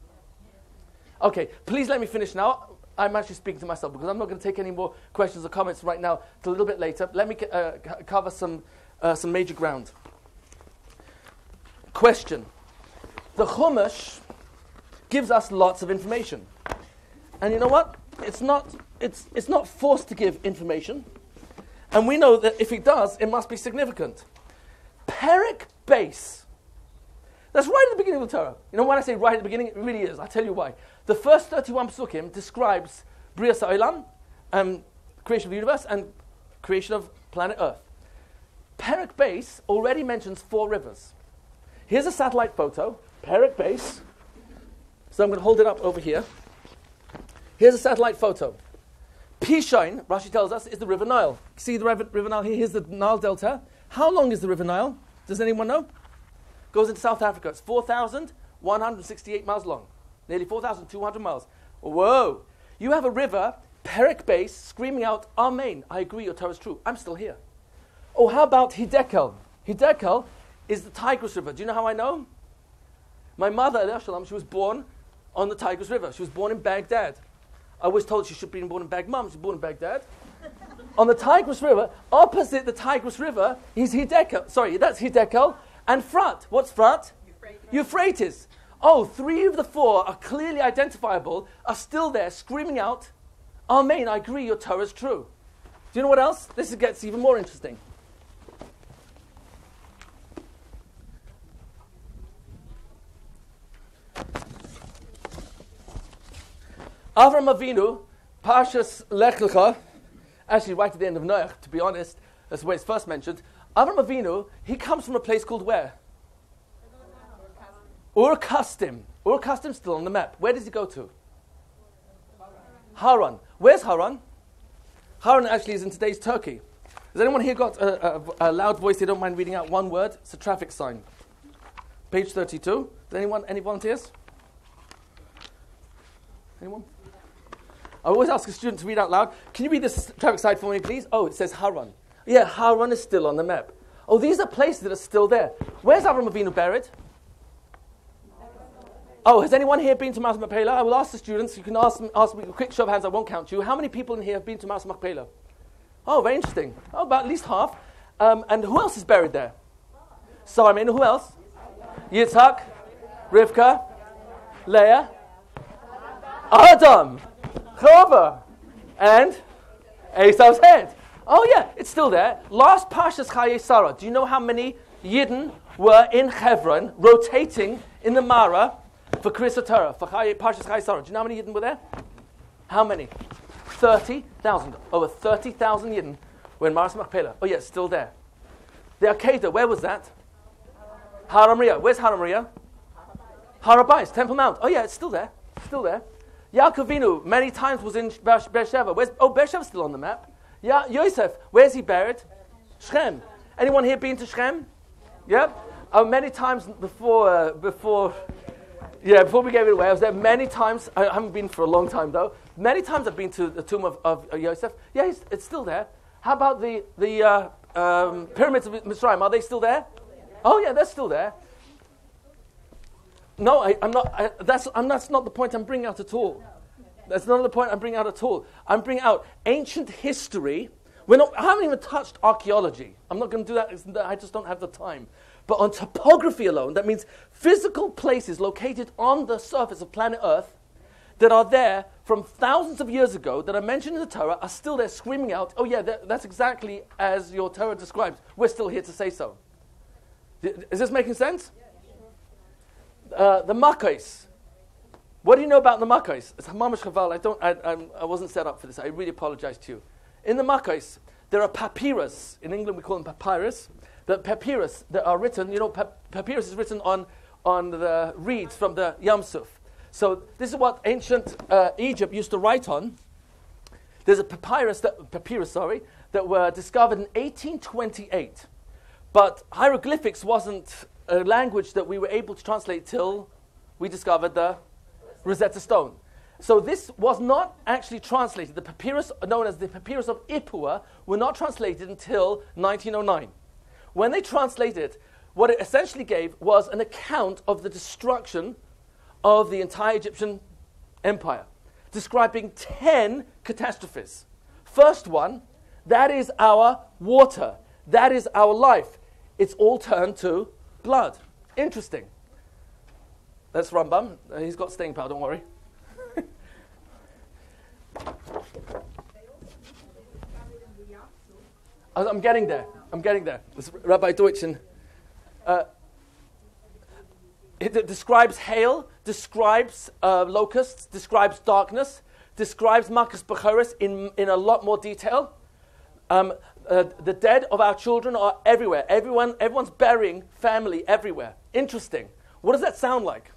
Okay, please let me finish now. I'm actually speaking to myself because I'm not going to take any more questions or comments right now. It's a little bit later. Let me uh, cover some, uh, some major ground. Question The Chumash gives us lots of information. And you know what? It's not, it's, it's not forced to give information. And we know that if it does, it must be significant. Perek Beis. That's right at the beginning of the Torah. You know, when I say right at the beginning, it really is. I'll tell you why. The first 31 psukim describes Bria Sa'ilam, um, creation of the universe, and creation of planet Earth. Perek Beis already mentions four rivers. Here's a satellite photo, Perek Beis. So I'm going to hold it up over here. Here's a satellite photo. Pishon, Rashi tells us, is the River Nile. See the river, Nile here? Here's the Nile Delta. How long is the River Nile? Does anyone know? Goes into South Africa. It's 4,168 miles long. Nearly 4,200 miles. Whoa! You have a river, Perek Beis, screaming out, Amen. I agree, your Torah is true. I'm still here. Oh, how about Hidekel? Hidekel is the Tigris River. Do you know how I know? My mother, Shalom, she was born on the Tigris River. She was born in Baghdad. I was told she should be born in Baghdad. She was born in Baghdad. on the Tigris River, opposite the Tigris River, is Hidekel. Sorry, that's Hidekel. And Frat. What's Frat? Euphrates. Euphrates. Oh, three of the four are clearly identifiable, are still there screaming out, Amen, I agree, your Torah is true. Do you know what else? This gets even more interesting. Avram Avinu, Parshas Lech Lecha, actually right at the end of Noach, to be honest, that's where it's first mentioned. Avram Avinu, he comes from a place called where? Ur Kasdim. Ur Kasdim still on the map. Where does he go to? Haran. Where's Haran? Haran actually is in today's Turkey. Has anyone here got a, a, a, loud voice they don't mind reading out one word? It's a traffic sign. Page 32. Anyone, any volunteers? Anyone? I always ask a student to read out loud. Can you read this traffic sign for me, please? Oh, it says Haran. Yeah, Haran is still on the map. Oh, these are places that are still there. Where's Avram Avinu buried? Oh, has anyone here been to Mount Machpelah? I will ask the students. You can ask, ask me a quick show of hands. I won't count you. How many people in here have been to Mount Machpelah? Oh, very interesting. Oh, about at least half. Um, and who else is buried there? Simon. Who else? Yitzhak, Rivka, Leah, Adam. Chava and Esau's head. Oh yeah, it's still there. Last Parshas Chaye Sarah. Do you know how many Yidden were in Hebron rotating in the Mara for Kriyas Torah, for Chaye, Parshas Chaye Sarah? Do you know how many Yidden were there? How many? 30,000. Over 30,000 Yidden were in Maras Machpelah. Oh yeah, it's still there. The Akedah, where was that? Har HaMoriah. Where's Har HaMoriah? Har HaBayis, Temple Mount. Oh yeah, it's still there. Still there. Yaakov Avinu many times was in Beersheba. Where's, oh, Beersheba's still on the map. Yeah, Yosef, where's he buried? Shechem. Anyone here been to Shechem? Yeah? Oh, many times before, uh, before, yeah, before we gave it away, I was there many times. I haven't been for a long time though. Many times I've been to the tomb of, of Yosef. Yeah, it's still there. How about the, the uh, um, pyramids of Mitzrayim? Are they still there? Oh, yeah, they're still there. No, I, am not. I, that's, I'm, that's not the point I'm bringing out at all. That's not the point I'm bringing out at all. I'm bringing out ancient history. We're not, I haven't even touched archaeology. I'm not going to do that. I just don't have the time. But on topography alone, that means physical places located on the surface of planet Earth that are there from thousands of years ago that are mentioned in the Torah are still there screaming out, oh, yeah, that's exactly as your Torah describes. We're still here to say so. Is this making sense? Uh, the Makkos. What do you know about the Makkos? It's Chaval. I, don't, I, I, I, wasn't set up for this. I really apologize to you. In the Makkos, there are papyrus. In England, we call them papyrus. The papyrus that are written, you know, papyrus is written on, on the reeds from the Yamsuf. So this is what ancient uh, Egypt used to write on. There's a papyrus, that, papyrus, sorry, that were discovered in 1828. But hieroglyphics wasn't a language that we were able to translate till we discovered the Rosetta Stone. So this was not actually translated. The papyrus, known as the Papyrus of Ipuwer, were not translated until 1909. When they translated, what it essentially gave was an account of the destruction of the entire Egyptian empire, describing 10 catastrophes. First one, that is our water, that is our life. It's all turned to blood. Interesting. That's Rambam. Uh, he's got staying power, don't worry. <laughs> I'm getting there. I'm getting there. This Rabbi Deutschen. Uh, it, it describes hail, describes uh, locusts, describes darkness, describes Makkas Bechoros in, in a lot more detail. Um, uh, the dead of our children are everywhere. Everyone, everyone's burying family everywhere. Interesting. What does that sound like?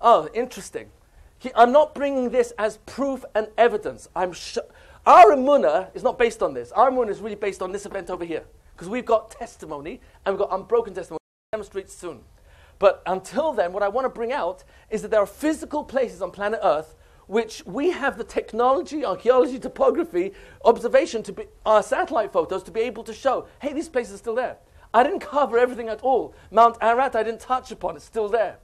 Oh, interesting. He, I'm not bringing this as proof and evidence. I'm sh- our emunah is not based on this. Our emunah is really based on this event over here because we've got testimony and we've got unbroken testimony. We'll demonstrate soon. But until then, what I want to bring out is that there are physical places on planet Earth which we have the technology, archaeology, topography, observation to be, our satellite photos to be able to show, hey, these places are still there. I didn't cover everything at all. Mount Ararat, I didn't touch upon, it's still there.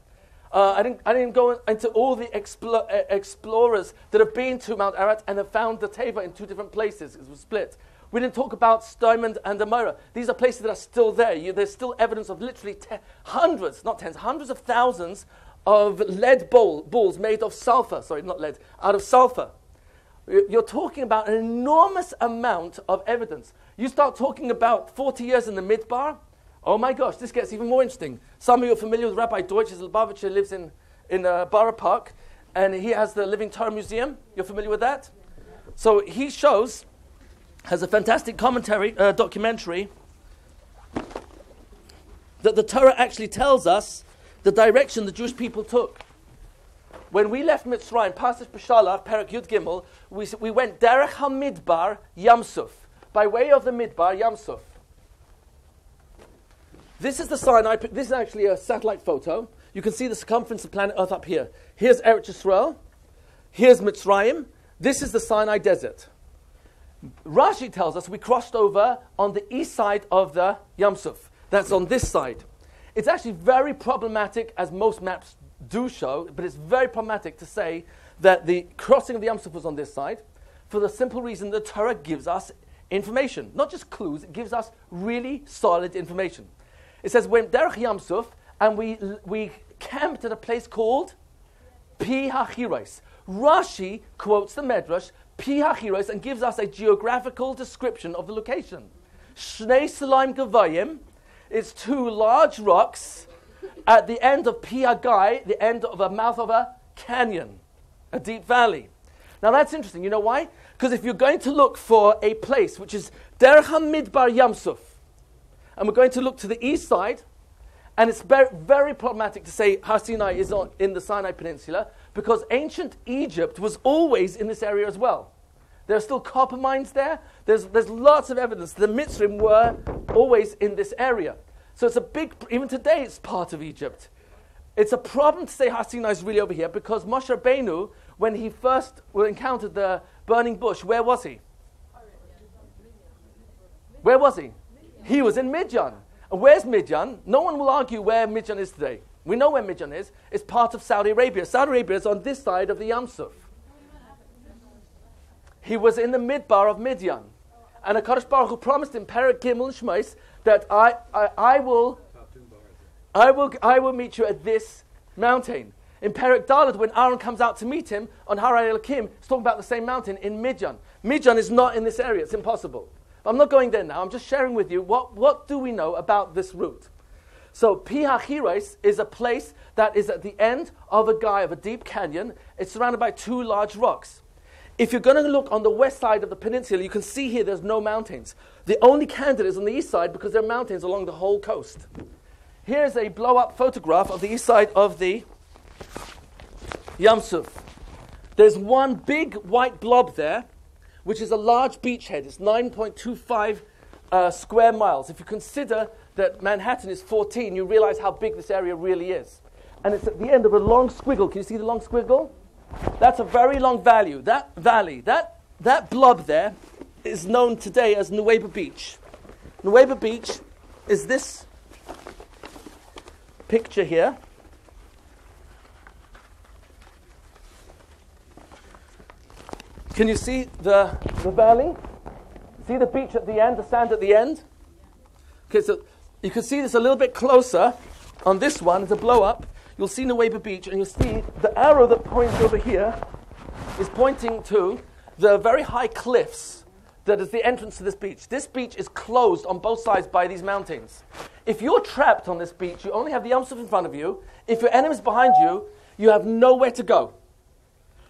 Uh, I, didn't, I didn't go into all the explo- uh, explorers that have been to Mount Ararat and have found the Teva in two different places. It was split. We didn't talk about Sdom and Amora. These are places that are still there. You, there's still evidence of literally te- hundreds, not tens, hundreds of thousands of lead bowl, balls made of sulfur. Sorry, not lead, out of sulfur. You- You're talking about an enormous amount of evidence. You start talking about 40 years in the Midbar. Oh my gosh, this gets even more interesting. Some of you are familiar with Rabbi Deutsch. His Lubavitcher lives in, in uh, Borough Park, and he has the Living Torah Museum. You're familiar with that? So he shows, has a fantastic commentary, uh, documentary, that the Torah actually tells us the direction the Jewish people took. When we left Mitzrayim, Pasuk B'Shalach, Perek Yud Gimel, we, we went Derech HaMidbar Yamsuf, by way of the Midbar Yamsuf. This is the Sinai. This is actually a satellite photo. You can see the circumference of planet Earth up here. Here's Eretz Yisrael. Here's Mitzrayim. This is the Sinai Desert. Rashi tells us we crossed over on the east side of the Yamsuf. That's on this side. It's actually very problematic, as most maps do show, but it's very problematic to say that the crossing of the Yamsuf was on this side for the simple reason the Torah gives us information. Not just clues, it gives us really solid information. It says, we went Derech Yamsuf, and we, we camped at a place called Pi HaChiros. Rashi quotes the Medrash, Pi HaChiros, and gives us a geographical description of the location. Shnei Salaim Gavayim, it's two large rocks at the end of Piagai, the end of a mouth of a canyon, a deep valley. Now that's interesting. You know why? Because if you're going to look for a place which is Derech HaMidbar Yamsuf, and we're going to look to the east side, and it's very, very problematic to say Sinai is on, in the Sinai Peninsula because ancient Egypt was always in this area as well. There are still copper mines there. There's, there's lots of evidence. The Mitzrim were always in this area. So it's a big, even today it's part of Egypt. It's a problem to say Har Sinai is really over here because Moshe Rabbeinu, when he first encountered the burning bush, where was he? Where was he? He was in Midian. And where's Midian? No one will argue where Midian is today. We know where Midian is. It's part of Saudi Arabia. Saudi Arabia is on this side of the Yamsuf. He was in the midbar of Midian. And HaKadosh Baruch Hu promised him, Perek Gimel Shemos, that I, I, I, will, I, will, I will meet you at this mountain. In Perek Dalet, when Aaron comes out to meet him on Har HaElokim, he's talking about the same mountain in Midian. Midian is not in this area, it's impossible. But I'm not going there now, I'm just sharing with you what, what do we know about this route. So Pi HaChiros is a place that is at the end of a guy of a deep canyon. It's surrounded by two large rocks. If you're going to look on the west side of the peninsula, you can see here there's no mountains. The only candidate is on the east side because there are mountains along the whole coast. Here's a blow up photograph of the east side of the Yamsuf. There's one big white blob there, which is a large beachhead. It's 9.25 uh, square miles. If you consider that Manhattan is 14, you realize how big this area really is. And it's at the end of a long squiggle. Can you see the long squiggle? That's a very long value. That valley, that, that blob there, is known today as Nuweiba Beach. Nuweiba Beach is this picture here. Can you see the, the valley? See the beach at the end, the sand at the end? Okay, so you can see this a little bit closer on this one, it's a blow up. You'll see Nuweiba Beach, and you'll see the arrow that points over here is pointing to the very high cliffs that is the entrance to this beach. This beach is closed on both sides by these mountains. If you're trapped on this beach, you only have the Yam in front of you. If your enemy's behind you, you have nowhere to go.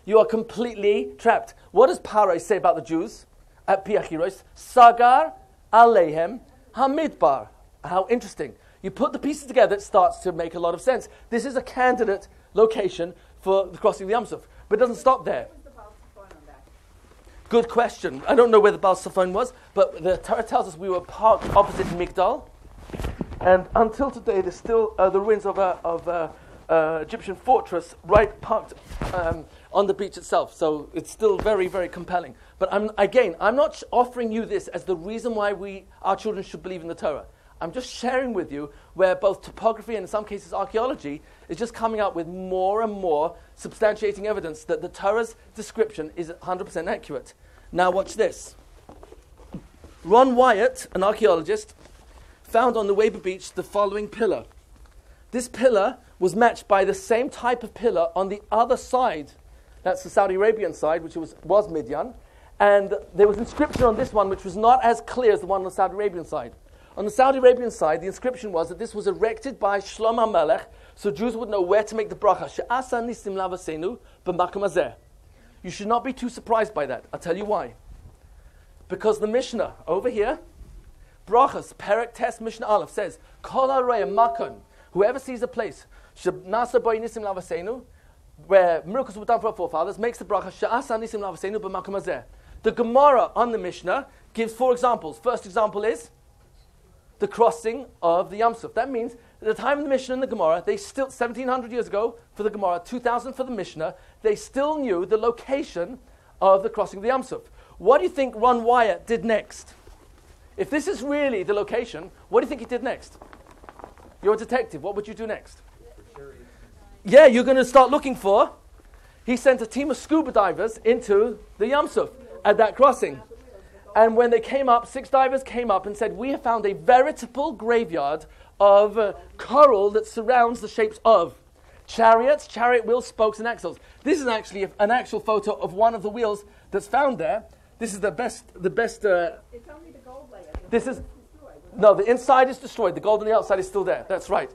You are completely trapped. What does Parai say about the Jews at Pi HaChiros? Sagar Alehem Hamidbar. How interesting. You put the pieces together, it starts to make a lot of sense. This is a candidate location for the crossing of the Yam Suf. But it doesn't stop there. Good question. I don't know where the Baal Safon was, but the Torah tells us we were parked opposite Migdal. And until today, there's still uh, the ruins of a of a, uh, Egyptian fortress right parked um, on the beach itself. So it's still very, very compelling. But I'm, again, I'm not offering you this as the reason why we, our children should believe in the Torah. I'm just sharing with you where both topography and in some cases archaeology is just coming up with more and more substantiating evidence that the Torah's description is 100% accurate. Now, watch this. Ron Wyatt, an archaeologist, found on Nuweiba Beach the following pillar. This pillar was matched by the same type of pillar on the other side. That's the Saudi Arabian side, which was, was Midian. And there was inscription on this one which was not as clear as the one on the Saudi Arabian side. On the Saudi Arabian side, the inscription was that this was erected by Shlomo Melech, so Jews would know where to make the bracha. You should not be too surprised by that. I'll tell you why. Because the Mishnah over here, Brachas, Perek Tes Mishnah Aleph says, Kol makon, whoever sees a place, Nasa boy nisim lavasenu, where miracles were done for our forefathers, makes the bracha She'asa nisim lavasenu b'makom. The Gemara on the Mishnah gives four examples. First example is the crossing of the Yam Suf. That means at the time of the Mishnah and the Gemara, they still, 1700 years ago for the Gemara, 2000 for the Mishnah, they still knew the location of the crossing of the Yam Suf. What do you think Ron Wyatt did next? If this is really the location, what do you think he did next? You're a detective. What would you do next? Yeah, you're going to start looking for. He sent a team of scuba divers into the Yam Suf at that crossing. And when they came up, six divers came up and said, We have found a veritable graveyard of uh, coral that surrounds the shapes of chariots, chariot wheels, spokes, and axles. This is actually a- an actual photo of one of the wheels that's found there. This is the best, the best. Uh, It's only the gold layer. this is no, the inside is destroyed. The gold on the outside is still there. That's right.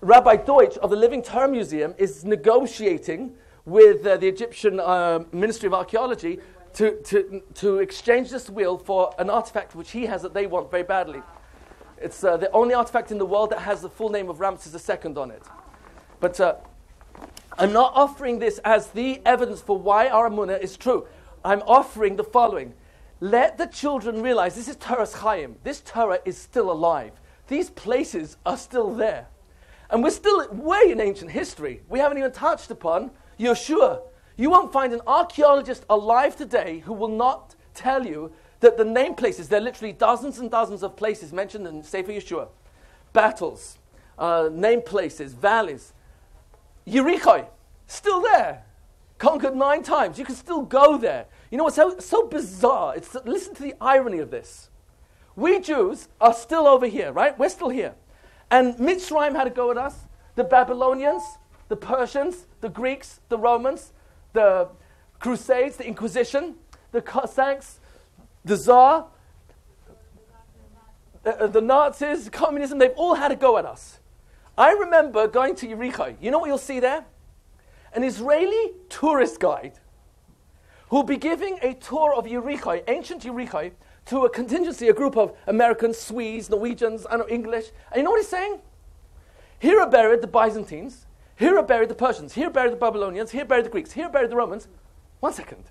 Rabbi Deutsch of the Living Torah Museum is negotiating with uh, the Egyptian uh, Ministry of Archaeology to, to, to exchange this wheel for an artifact which he has that they want very badly. It's uh, the only artifact in the world that has the full name of Ramses II on it. But uh, I'm not offering this as the evidence for why our Emunah is true. I'm offering the following. Let the children realize this is Toras Chaim. This Torah is still alive. These places are still there. And we're still way in ancient history. We haven't even touched upon Yehoshua. You won't find an archaeologist alive today who will not tell you that the name places, there are literally dozens and dozens of places mentioned in Sefer Yehoshua. Battles, uh, name places, valleys. Yericho, still there. Conquered nine times. You can still go there. You know what's so, so bizarre? It's, listen to the irony of this. We Jews are still over here, right? We're still here. And Mitzrayim had to go at us. The Babylonians, the Persians, the Greeks, the Romans, the Crusades, the Inquisition, the Cossacks, the Tsar, the, the Nazis, communism, they've all had a go at us. I remember going to Yericho. You know what you'll see there? An Israeli tourist guide who'll be giving a tour of Yericho, ancient Yericho, to a contingency, a group of Americans, Swedes, Norwegians, know English. And you know what he's saying? Here are buried the Byzantines, here are buried the Persians, here buried the Babylonians, here buried the Greeks, here buried the Romans. One second.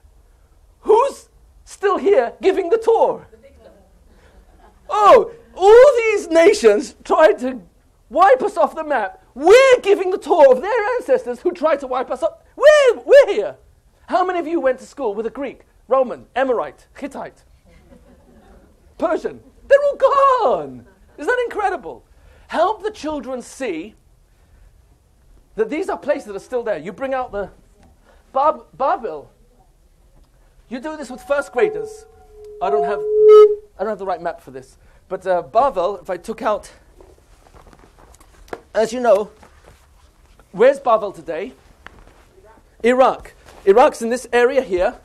Who's still here giving the tour? Oh, all these nations tried to wipe us off the map. We're giving the tour of their ancestors who tried to wipe us off. We're, we're here. How many of you went to school with a Greek, Roman, Amorite, Hittite, Persian? They're all gone. Isn't that incredible? Help the children see that these are places that are still there. You bring out the Bar- Babel. You do this with first graders. I don't have, I don't have the right map for this. But uh, if I took out, as you know, where's Bavel today? Iraq. Iraq's in this area here,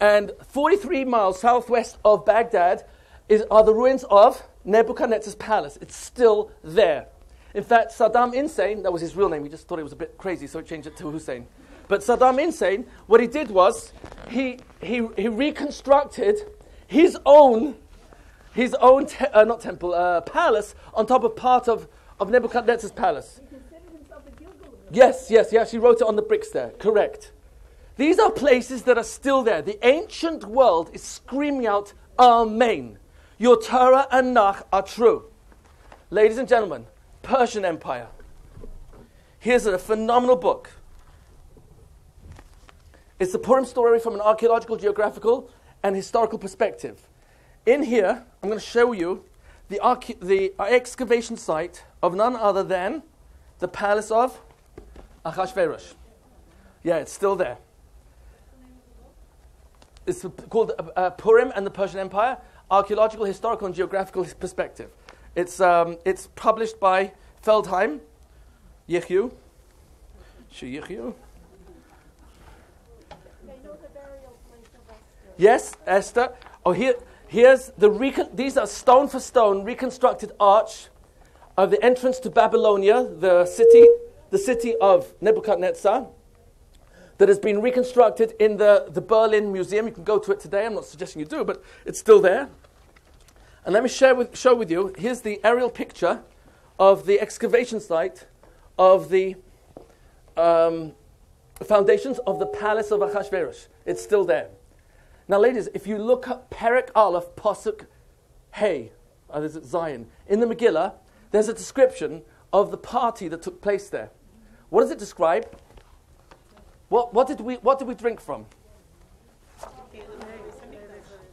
and 43 miles southwest of Baghdad is, are the ruins of Nebuchadnezzar's palace. It's still there. In fact, Saddam Hussein, that was his real name, he just thought it was a bit crazy, so he changed it to Hussein. But Saddam Hussein, what he did was he, he, he reconstructed his own, his own te- uh, not temple, uh, palace on top of part of, of Nebuchadnezzar's palace. He considered himself a Yes, yes, he actually wrote it on the bricks there. Correct. These are places that are still there. The ancient world is screaming out, Amen. Your Torah and Nach are true. Ladies and gentlemen, Persian Empire. Here's a phenomenal book. It's the Purim story from an archaeological, geographical, and historical perspective. In here, I'm going to show you the, the excavation site of none other than the palace of Achashverosh. Yeah, it's still there. It's called uh, uh, Purim and the Persian Empire Archaeological, Historical, and Geographical Perspective. It's, um, it's published by Feldheim, Yechiu, Esther. Yes, Esther. Oh, here, here's the recon- these are stone for stone reconstructed arch of the entrance to Babylonia, the city, the city of Nebuchadnezzar, that has been reconstructed in the, the Berlin Museum. You can go to it today. I'm not suggesting you do, but it's still there. And let me share with, show with you. Here's the aerial picture of the excavation site of the um, foundations of the palace of Achashverosh. It's still there. Now, ladies, if you look at Perek Aleph Posuk Hey, uh, there's it Zion, in the Megillah, there's a description of the party that took place there. What does it describe? What, what, did, we, what did we drink from?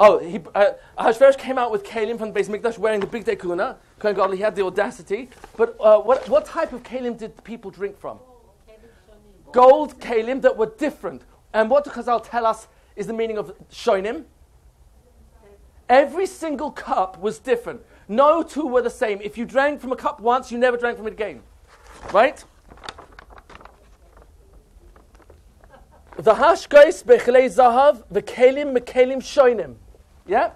Oh, he, uh, Ahasuerus came out with Kalim from the Beis Mikdash wearing the big dekuna. Kohen he had the audacity. But uh, what, what type of Kalim did people drink from? Gold Kalim that were different. And what does Chazal tell us is the meaning of Shoinim? Every single cup was different. No two were the same. If you drank from a cup once, you never drank from it again. Right? The hashkais bechlei zahav, the kelim mekelim shoinim. Yeah?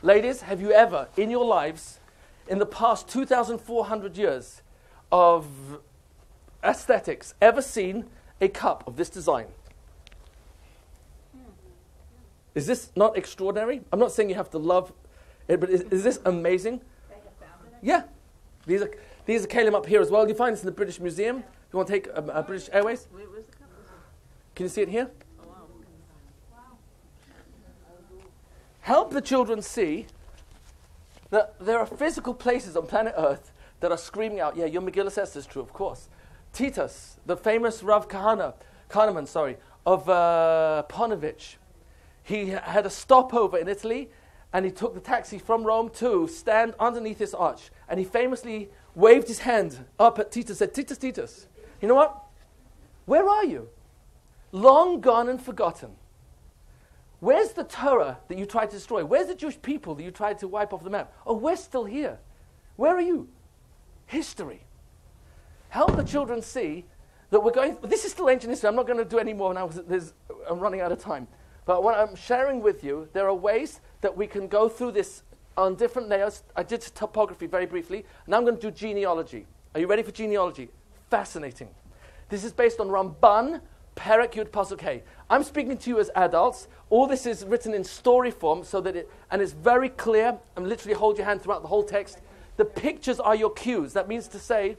Ladies, have you ever, in your lives, in the past 2,400 years of aesthetics, ever seen a cup of this design? Is this not extraordinary? I'm not saying you have to love it, but is, is this amazing? Yeah. These are, these up here as well. You find this in the British Museum. You want to take a, a British Airways? Can you see it here? Help the children see that there are physical places on planet Earth that are screaming out, yeah, your this is true, of course. Titus, the famous Rav Kahana, Kahaneman, sorry, of uh, Ponevezh, he had a stopover in Italy and he took the taxi from Rome to stand underneath this arch. And he famously waved his hand up at Titus, said, Titus, Titus, you know what? Where are you? Long gone and forgotten. Where's the Torah that you tried to destroy? Where's the Jewish people that you tried to wipe off the map? Oh, we're still here. Where are you? History. Help the children see that we're going. This is still ancient history. I'm not going to do any more now I'm running out of time. But what I'm sharing with you, there are ways that we can go through this on different layers. I did topography very briefly. Now I'm going to do genealogy. Are you ready for genealogy? Fascinating. This is based on Ramban, Perek Yud Pasuk. I'm speaking to you as adults. All this is written in story form, so that it and it's very clear. And literally hold your hand throughout the whole text. The pictures are your cues. That means to say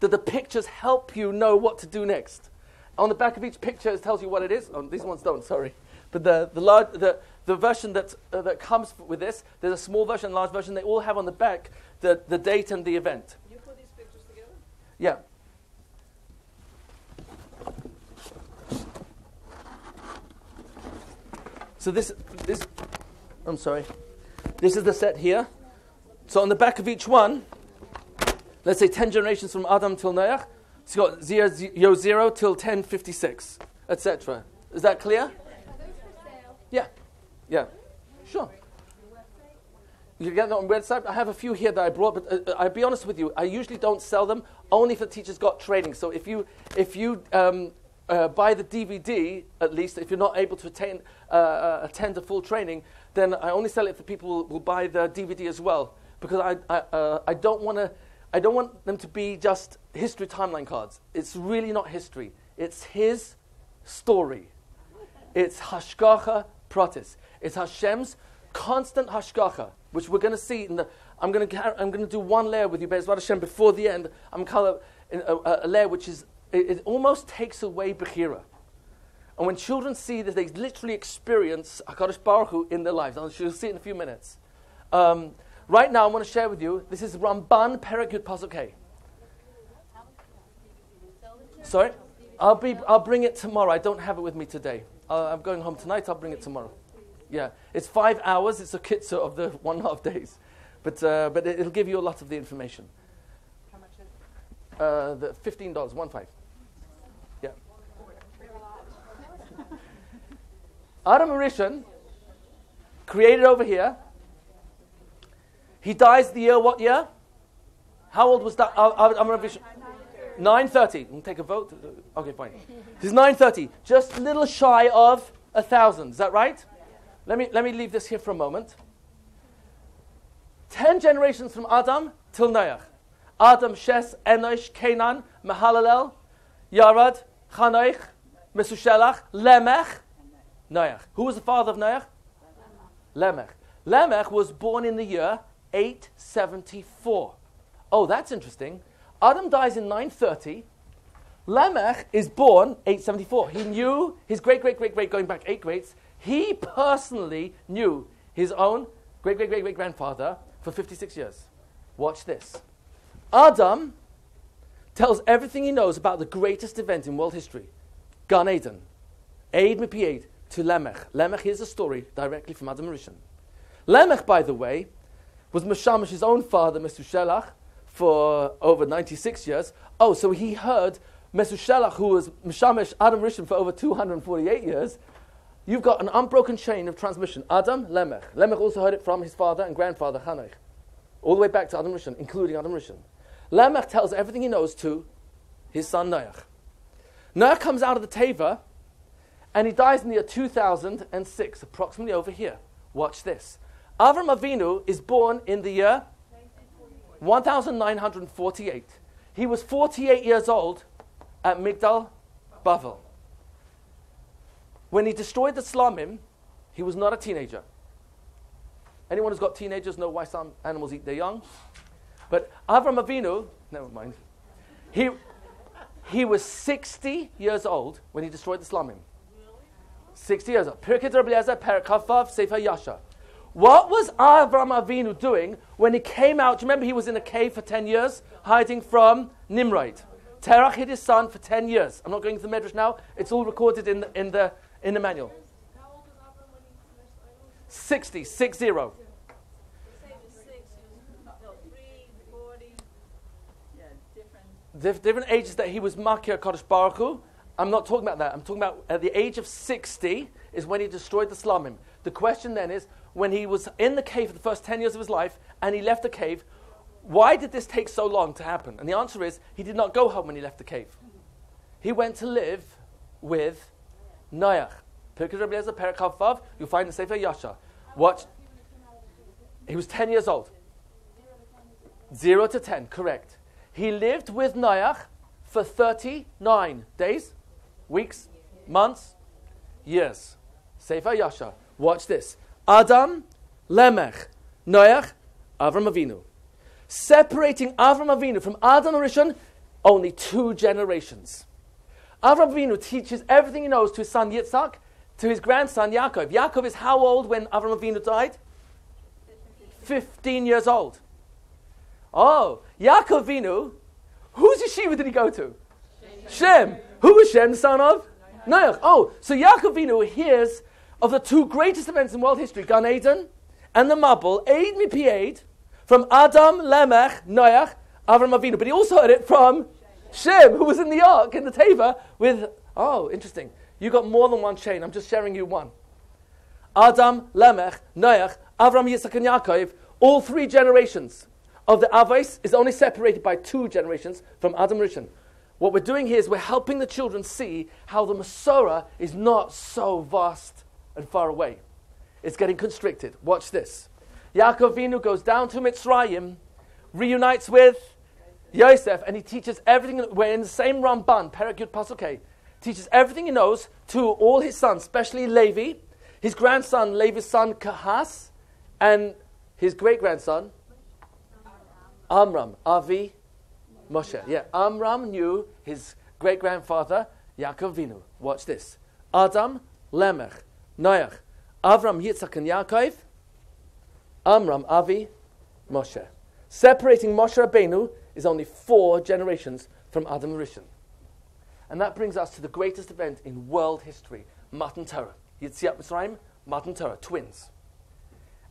that the pictures help you know what to do next. On the back of each picture, it tells you what it is. Oh, these ones don't. Sorry, but the the large the the version that uh, that comes with this, there's a small version, large version. They all have on the back the the date and the event. You put these pictures together? Yeah. So this, this, I'm sorry. This is the set here. So on the back of each one, let's say 10 generations from Adam till Noach, it's got 0, 0, 0 till 1056, etc. Is that clear? Are those for sale? Yeah. Yeah. Sure. You get them on website. I have a few here that I brought, but uh, I'll be honest with you. I usually don't sell them only if the teacher's got training. So if you if you um, uh, buy the DVD, at least if you're not able to attain, uh, uh, attend a full training, then I only sell it for people who will buy the DVD as well because I I, uh, I don't want to. I don't want them to be just history timeline cards. It's really not history. It's his story. It's hashgacha pratis. It's Hashem's constant hashgacha, which we're going to see in the. I'm going to I'm going to do one layer with you, Be'ezrat Hashem, before the end. I'm color a, a, a layer which is it, it almost takes away bechira. And when children see this, they literally experience Hakadosh Baruch Hu in their lives. And you'll see it in a few minutes. Um, right now, I want to share with you. This is Ramban Perek Yud Pasuk. Sorry, I'll be. I'll bring it tomorrow. I don't have it with me today. Uh, I'm going home tonight. I'll bring it tomorrow. Yeah, it's five hours. It's a kitzur of the <laughs> one and a half days, but uh, but it, will give you a lot of the information. How much is it? Uh, the fifteen dollars, one five. Adam Rishon, created over here. He dies the year what year? How old was that? Uh, Adam Rishon. 930. We'll take a vote. Okay, fine. This is 930. Just a little shy of a thousand. Is that right? Let me, let me leave this here for a moment. Ten generations from Adam till Noach. Adam, Shes, Enosh, Canaan, Mahalalel, Yarad, Chanoich, Mesushelach, Lemech, Noach. Who was the father of Noach? Lamech. Lamech was born in the year 874. Oh, that's interesting. Adam dies in 930. Lamech is born 874. He knew his great, great, great, great, going back eight greats. He personally knew his own great, great, great, great grandfather for 56 years. Watch this. Adam tells everything he knows about the greatest event in world history Gan Eden. Eid Mipi Eid to Lamech. Lamech, here's a story directly from Adam Rishon. Lamech, by the way, was Meshamesh's own father, Mesushelach, for over 96 years. Oh, so he heard Mesushelach, who was Meshamesh Adam Rishon for over 248 years. You've got an unbroken chain of transmission. Adam, Lemech. Lemech also heard it from his father and grandfather, Hanoch. All the way back to Adam Rishon, including Adam Rishon. Lemech tells everything he knows to his son Noach. Noach comes out of the Teva, and he dies in the year 2006, approximately over here. Watch this. Avram Avinu is born in the year 1948. He was 48 years old at Migdal Bavel. When he destroyed the Slamim, he was not a teenager. Anyone who's got teenagers know why some animals eat their young. But Avram Avinu, never mind, he, he was 60 years old when he destroyed the Slamim. 60 years old. Pirkei Rabbi Eliezer, Perikafav, Sefer Yasha. What was Avram Avinu doing when he came out? Do you remember he was in a cave for 10 years, hiding from Nimrod? Terach hid his son for 10 years. I'm not going to the Medrash now. It's all recorded in the, in the, in the manual. How old was Avram when he finished Idol? 60, 6 0. Say he was six, he was, no, three, forty. Yeah, different. Dif- different ages that he was Makir Kodesh Baruch Hu. I'm not talking about that. I'm talking about at the age of 60 is when he destroyed the Slamim. The question then is when he was in the cave for the first 10 years of his life and he left the cave, why did this take so long to happen? And the answer is he did not go home when he left the cave. He went to live with Noach. You'll find the Sefer Yasha. Watch. He was 10 years old. 0 to 10, correct. He lived with Noach for 39 days, weeks, months, years. Sefer Yasha. Watch this. Adam, Lemech, Noach, Avram Avinu. Separating Avram Avinu from Adam Rishon, only two generations. Avram Avinu teaches everything he knows to his son Yitzhak, to his grandson Yaakov. Yaakov is how old when Avram Avinu died? 15 years old. Oh, Yaakov Avinu, whose yeshiva did he go to? Shem. Who was Shem son of? Noach. Oh, so Yaakov Avinu hears of the two greatest events in world history, Gan Eden and the Mabul, Eid Mipi Eid, from Adam, Lemech, Noach, Avram Avinu. But he also heard it from Shem, who was in the ark, in the Teva, with, oh, interesting. You got more than one chain. I'm just sharing you one. Adam, Lemech, Noach, Avram, Yitzhak, and Yaakov, all three generations of the Avos is only separated by two generations from Adam Rishon. What we're doing here is we're helping the children see how the Masorah is not so vast and far away. It's getting constricted. Watch this. Yaakov Avinu goes down to Mitzrayim, reunites with Yosef, and he teaches everything. We're in the same Ramban, Perek Yud Teaches everything he knows to all his sons, especially Levi, his grandson, Levi's son Kahas, and his great grandson, Amram, Avi, Moshe. Yeah, Amram knew his great grandfather, Yaakov Avinu. Watch this. Adam, Lemech, Noach, Avram, Yitzhak, and Yaakov, Amram, Avi, Moshe. Separating Moshe Rabbeinu is only four generations from Adam Rishon. And that brings us to the greatest event in world history, Matan Torah. Yetziat Mitzrayim, Matan Torah, twins.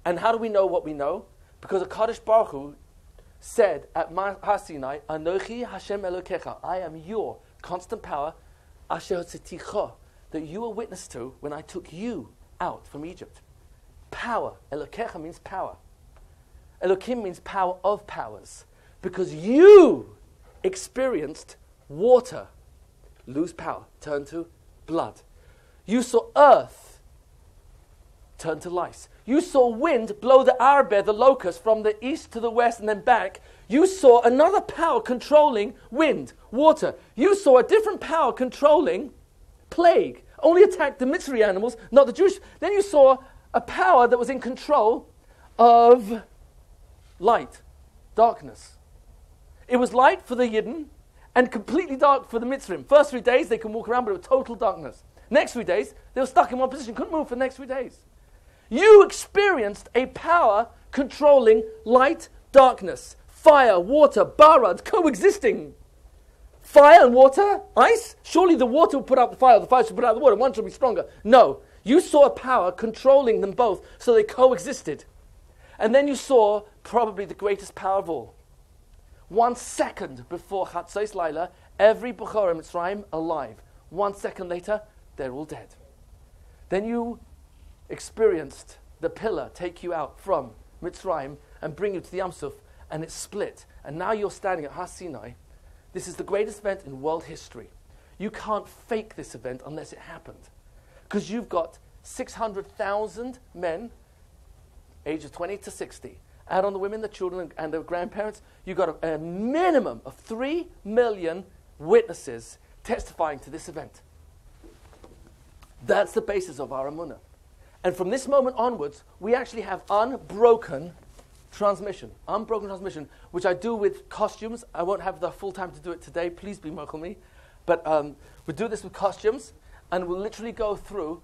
And how do we know what we know? Because a Kaddish Baruch Hu said at Har Sinai, Anochi Hashem Elokecha, I am your constant power, Asher Tziticha, that you were witness to when I took you out from Egypt. Power. Elokecha means power. Elokim means power of powers. Because you experienced water lose power, turn to blood. You saw earth turn to lice. You saw wind blow the Arbe, the locust, from the east to the west and then back. You saw another power controlling wind, water. You saw a different power controlling plague. Only attacked the Mitzri animals, not the Jewish. Then you saw a power that was in control of light, darkness. It was light for the Yidden and completely dark for the Mitzrim. First three days they can walk around, but it was total darkness. Next three days, they were stuck in one position, couldn't move for the next three days. You experienced a power controlling light, darkness, fire, water, barad, coexisting. Fire and water, ice. Surely the water will put out the fire, the fire should put out the water. One should be stronger. No, you saw a power controlling them both, so they coexisted. And then you saw probably the greatest power of all. One second before Chatzos Laila, every in Mitzrayim alive. One second later, they're all dead. Then you experienced the pillar take you out from Mitzrayim and bring you to the Yamsuf, and it split. And now you're standing at Har Sinai. This is the greatest event in world history. You can't fake this event unless it happened. Because you've got 600,000 men, ages 20 to 60. Add on the women, the children, and the grandparents, you've got a, a minimum of 3 million witnesses testifying to this event. That's the basis of our Emunah. And from this moment onwards, we actually have unbroken transmission. Unbroken transmission, which I do with costumes. I won't have the full time to do it today. Please be mochel me. But um, we do this with costumes, and we'll literally go through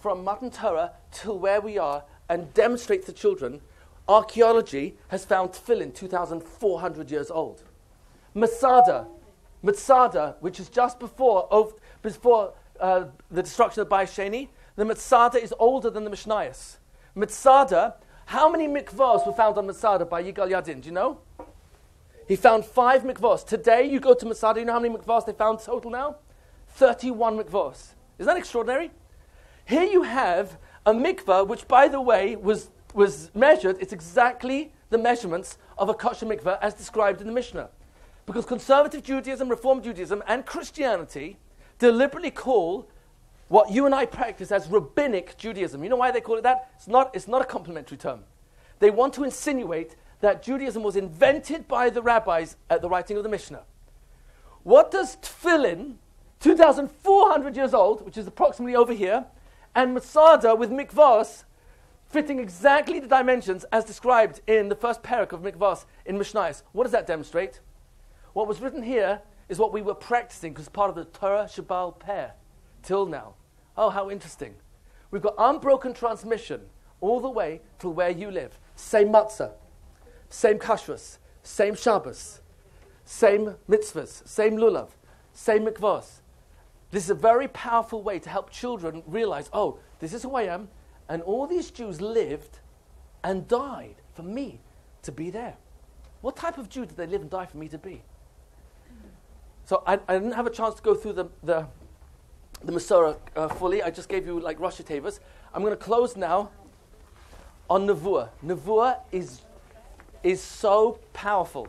from Matan Torah till where we are and demonstrate to children. Archaeology has found tefillin 2,400 years old. Masada, Masada, which is just before, before uh, the destruction of Bayis Sheni, the Masada is older than the Mishnayos. Masada, how many mikvahs were found on Masada by Yigal Yadin? Do you know? He found five mikvahs. Today, you go to Masada, you know how many mikvahs they found total now? 31 mikvahs. Isn't that extraordinary? Here you have a mikvah, which, by the way, was, was measured, it's exactly the measurements of a kosher mikvah as described in the Mishnah. Because conservative Judaism, Reform Judaism, and Christianity deliberately call what you and I practice as rabbinic Judaism. You know why they call it that? It's not, it's not a complimentary term. They want to insinuate that Judaism was invented by the rabbis at the writing of the Mishnah. What does tefillin, 2,400 years old, which is approximately over here, and Masada with mikvahs, fitting exactly the dimensions as described in the first parak of mikvahs in Mishnayos, what does that demonstrate? What was written here is what we were practicing because part of the Torah Sheba'al Peh till now. Oh, how interesting. We've got unbroken transmission all the way to where you live. Same matzah, same kashrus, same Shabbos, same mitzvahs, same lulav, same mikvahs. This is a very powerful way to help children realize oh, this is who I am, and all these Jews lived and died for me to be there. What type of Jew did they live and die for me to be? So I, I didn't have a chance to go through the, the, the Masorah uh, fully. I just gave you like Rosh Tevas. I'm going to close now on Nevuah. Nevuah is, is so powerful.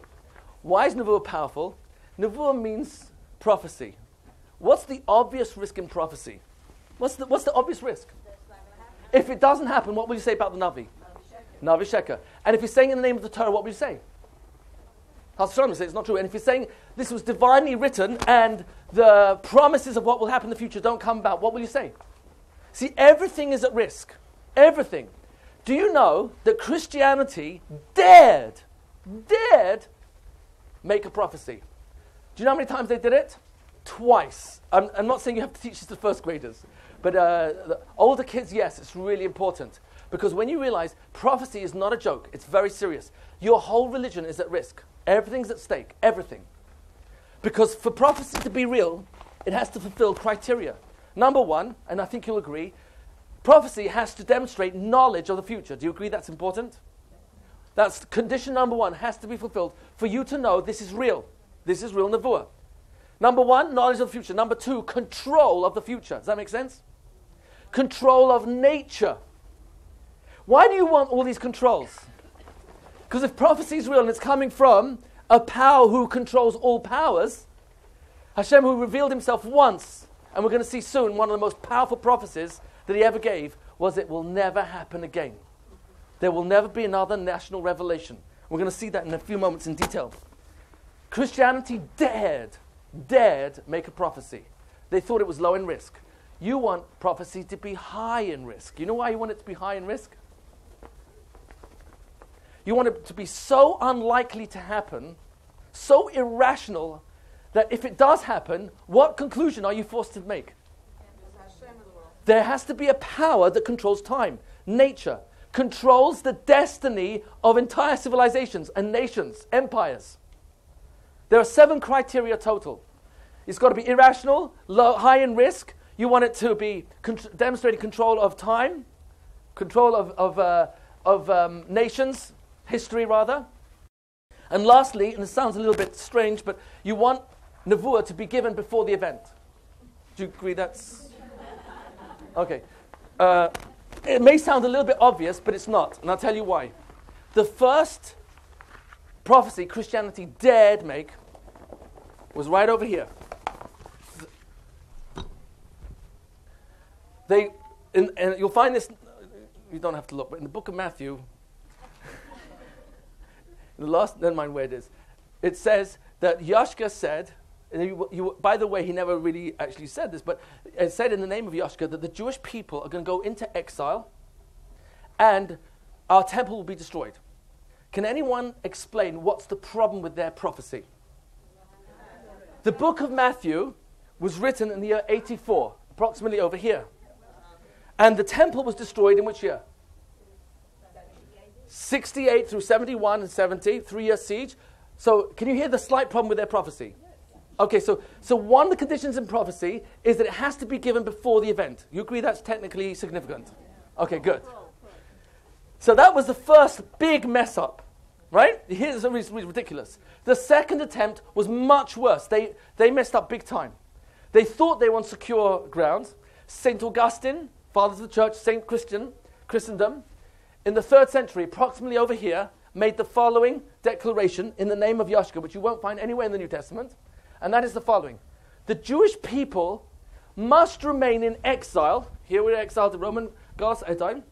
Why is Nevuah powerful? Nevuah means prophecy. What's the obvious risk in prophecy? What's the, what's the obvious risk? If it doesn't happen, what will you say about the Navi? Navi Sheker. And if he's saying in the name of the Torah, what will you say? Hashem say it's not true. And if you're saying this was divinely written and the promises of what will happen in the future don't come about, what will you say? See, everything is at risk. Everything. Do you know that Christianity dared, dared make a prophecy? Do you know how many times they did it? Twice. I'm, I'm not saying you have to teach this to first graders, but uh, older kids, yes, it's really important. Because when you realize prophecy is not a joke, it's very serious. Your whole religion is at risk. Everything's at stake. Everything. Because for prophecy to be real, it has to fulfill criteria. Number one, and I think you'll agree, prophecy has to demonstrate knowledge of the future. Do you agree that's important? That's condition number one, has to be fulfilled for you to know this is real. This is real Nevuah. Number one, knowledge of the future. Number two, control of the future. Does that make sense? Control of nature. Why do you want all these controls? Because if prophecy is real and it's coming from a power who controls all powers, Hashem who revealed himself once, and we're going to see soon one of the most powerful prophecies that he ever gave was it will never happen again. There will never be another national revelation. We're going to see that in a few moments in detail. Christianity dared, dared make a prophecy. They thought it was low in risk. You want prophecy to be high in risk. You know why you want it to be high in risk? You want it to be so unlikely to happen, so irrational, that if it does happen, what conclusion are you forced to make? There has to be a power that controls time, nature, controls the destiny of entire civilizations and nations, empires. There are seven criteria total. It's got to be irrational, low, high in risk. You want it to be con- demonstrating control of time, control of, of, uh, of um, nations, history rather. And lastly, and it sounds a little bit strange, but you want Nevuah to be given before the event. Do you agree that's. Okay. Uh, it may sound a little bit obvious, but it's not, and I'll tell you why. The first prophecy Christianity dared make was right over here. They, in, and you'll find this, you don't have to look, but in the book of Matthew, the last, never mind where it is. It says that Yashka said, you, by the way, he never really actually said this, but it said in the name of Yashka that the Jewish people are going to go into exile and our temple will be destroyed. Can anyone explain what's the problem with their prophecy? The book of Matthew was written in the year 84, approximately over here. And the temple was destroyed in which year? 68 through 71 and 70, three year siege. So, can you hear the slight problem with their prophecy? Okay, so, so one of the conditions in prophecy is that it has to be given before the event. You agree that's technically significant? Okay, good. So that was the first big mess up, right? Here's it's ridiculous. The second attempt was much worse. They, they messed up big time. They thought they were on secure grounds. St. Augustine, fathers of the church, St. Christian, Christendom, in the third century, approximately over here, made the following declaration in the name of Yashka, which you won't find anywhere in the New Testament, and that is the following The Jewish people must remain in exile. Here we're exiled to Roman Goths at time.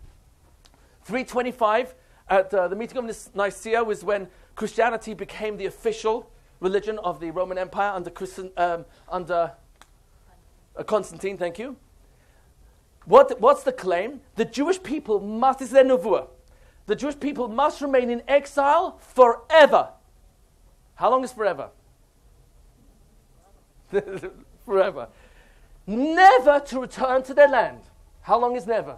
325 at uh, the meeting of Nicaea was when Christianity became the official religion of the Roman Empire under, Christian, um, under uh, Constantine. Thank you. What, what's the claim? The Jewish people must, this is their nevuah, the Jewish people must remain in exile forever. How long is forever? <laughs> forever. Never to return to their land. How long is never?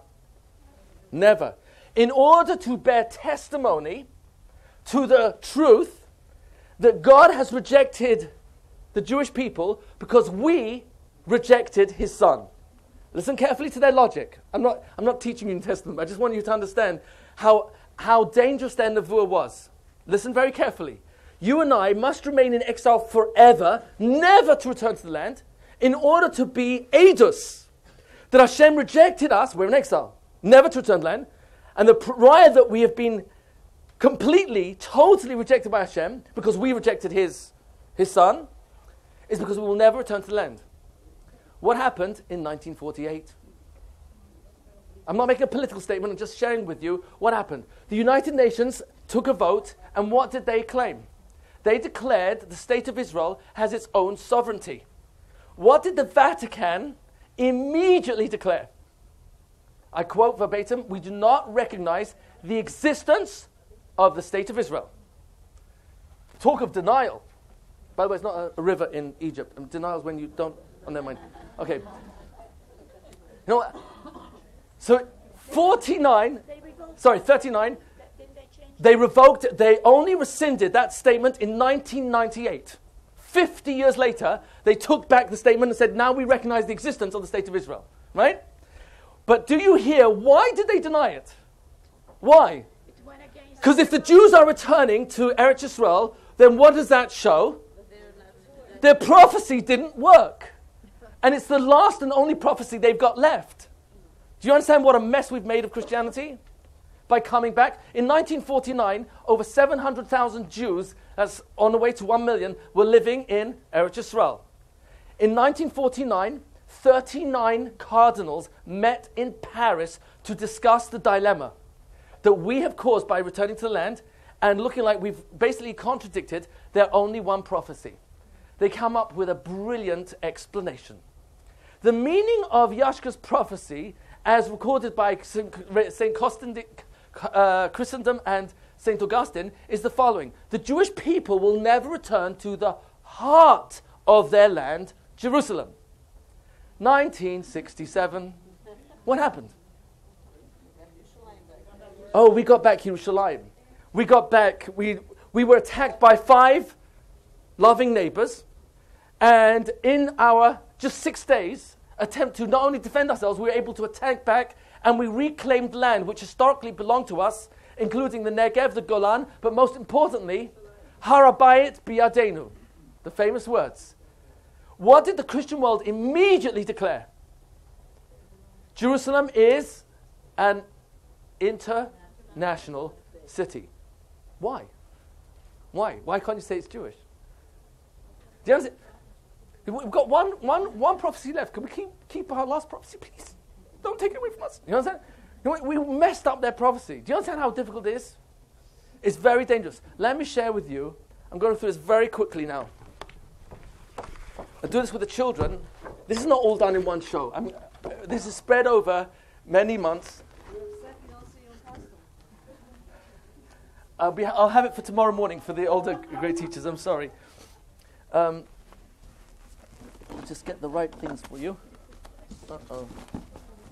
Never. In order to bear testimony to the truth that God has rejected the Jewish people because we rejected his son. Listen carefully to their logic. I'm not, I'm not teaching you New Testament, I just want you to understand how, how dangerous their nevuah was. Listen very carefully. You and I must remain in exile forever, never to return to the land, in order to be Adus. That Hashem rejected us, we're in exile, never to return to land, and the prior that we have been completely, totally rejected by Hashem because we rejected his, his son, is because we will never return to the land. What happened in 1948? I'm not making a political statement, I'm just sharing with you what happened. The United Nations took a vote, and what did they claim? They declared the state of Israel has its own sovereignty. What did the Vatican immediately declare? I quote verbatim We do not recognize the existence of the state of Israel. Talk of denial. By the way, it's not a, a river in Egypt. Um, denial is when you don't. Oh, never mind. Okay. You know what? So 49, sorry, 39, they revoked, they only rescinded that statement in 1998. 50 years later, they took back the statement and said, now we recognize the existence of the state of Israel. Right? But do you hear why did they deny it? Why? Because if the Jews are returning to Eretz Israel, then what does that show? Their prophecy didn't work. And it's the last and only prophecy they've got left. Do you understand what a mess we've made of Christianity? By coming back. In 1949, over 700,000 Jews, that's on the way to 1 million, were living in Eretz Israel. In 1949, 39 cardinals met in Paris to discuss the dilemma that we have caused by returning to the land and looking like we've basically contradicted their only one prophecy. They come up with a brilliant explanation. The meaning of Yashka's prophecy, as recorded by St. Uh, Chrysostom and St. Augustine, is the following The Jewish people will never return to the heart of their land, Jerusalem. 1967. What happened? Oh, we got back Yerushalayim. We got back, we, we were attacked by five loving neighbors. And in our just six days, attempt to not only defend ourselves, we were able to attack back and we reclaimed land which historically belonged to us, including the Negev, the Golan, but most importantly, Harabayit Biyadenu, the famous words. What did the Christian world immediately declare? Jerusalem is an international city. Why? Why? Why can't you say it's Jewish? Do you understand? We've got one, one, one prophecy left. Can we keep, keep our last prophecy, please? Don't take it away from us. You understand? You know, we messed up their prophecy. Do you understand how difficult it is? It's very dangerous. Let me share with you. I'm going through this very quickly now. I do this with the children. This is not all done in one show. I this is spread over many months. I'll, be, I'll have it for tomorrow morning for the older grade teachers. I'm sorry. Um, just get the right things for you. Uh oh.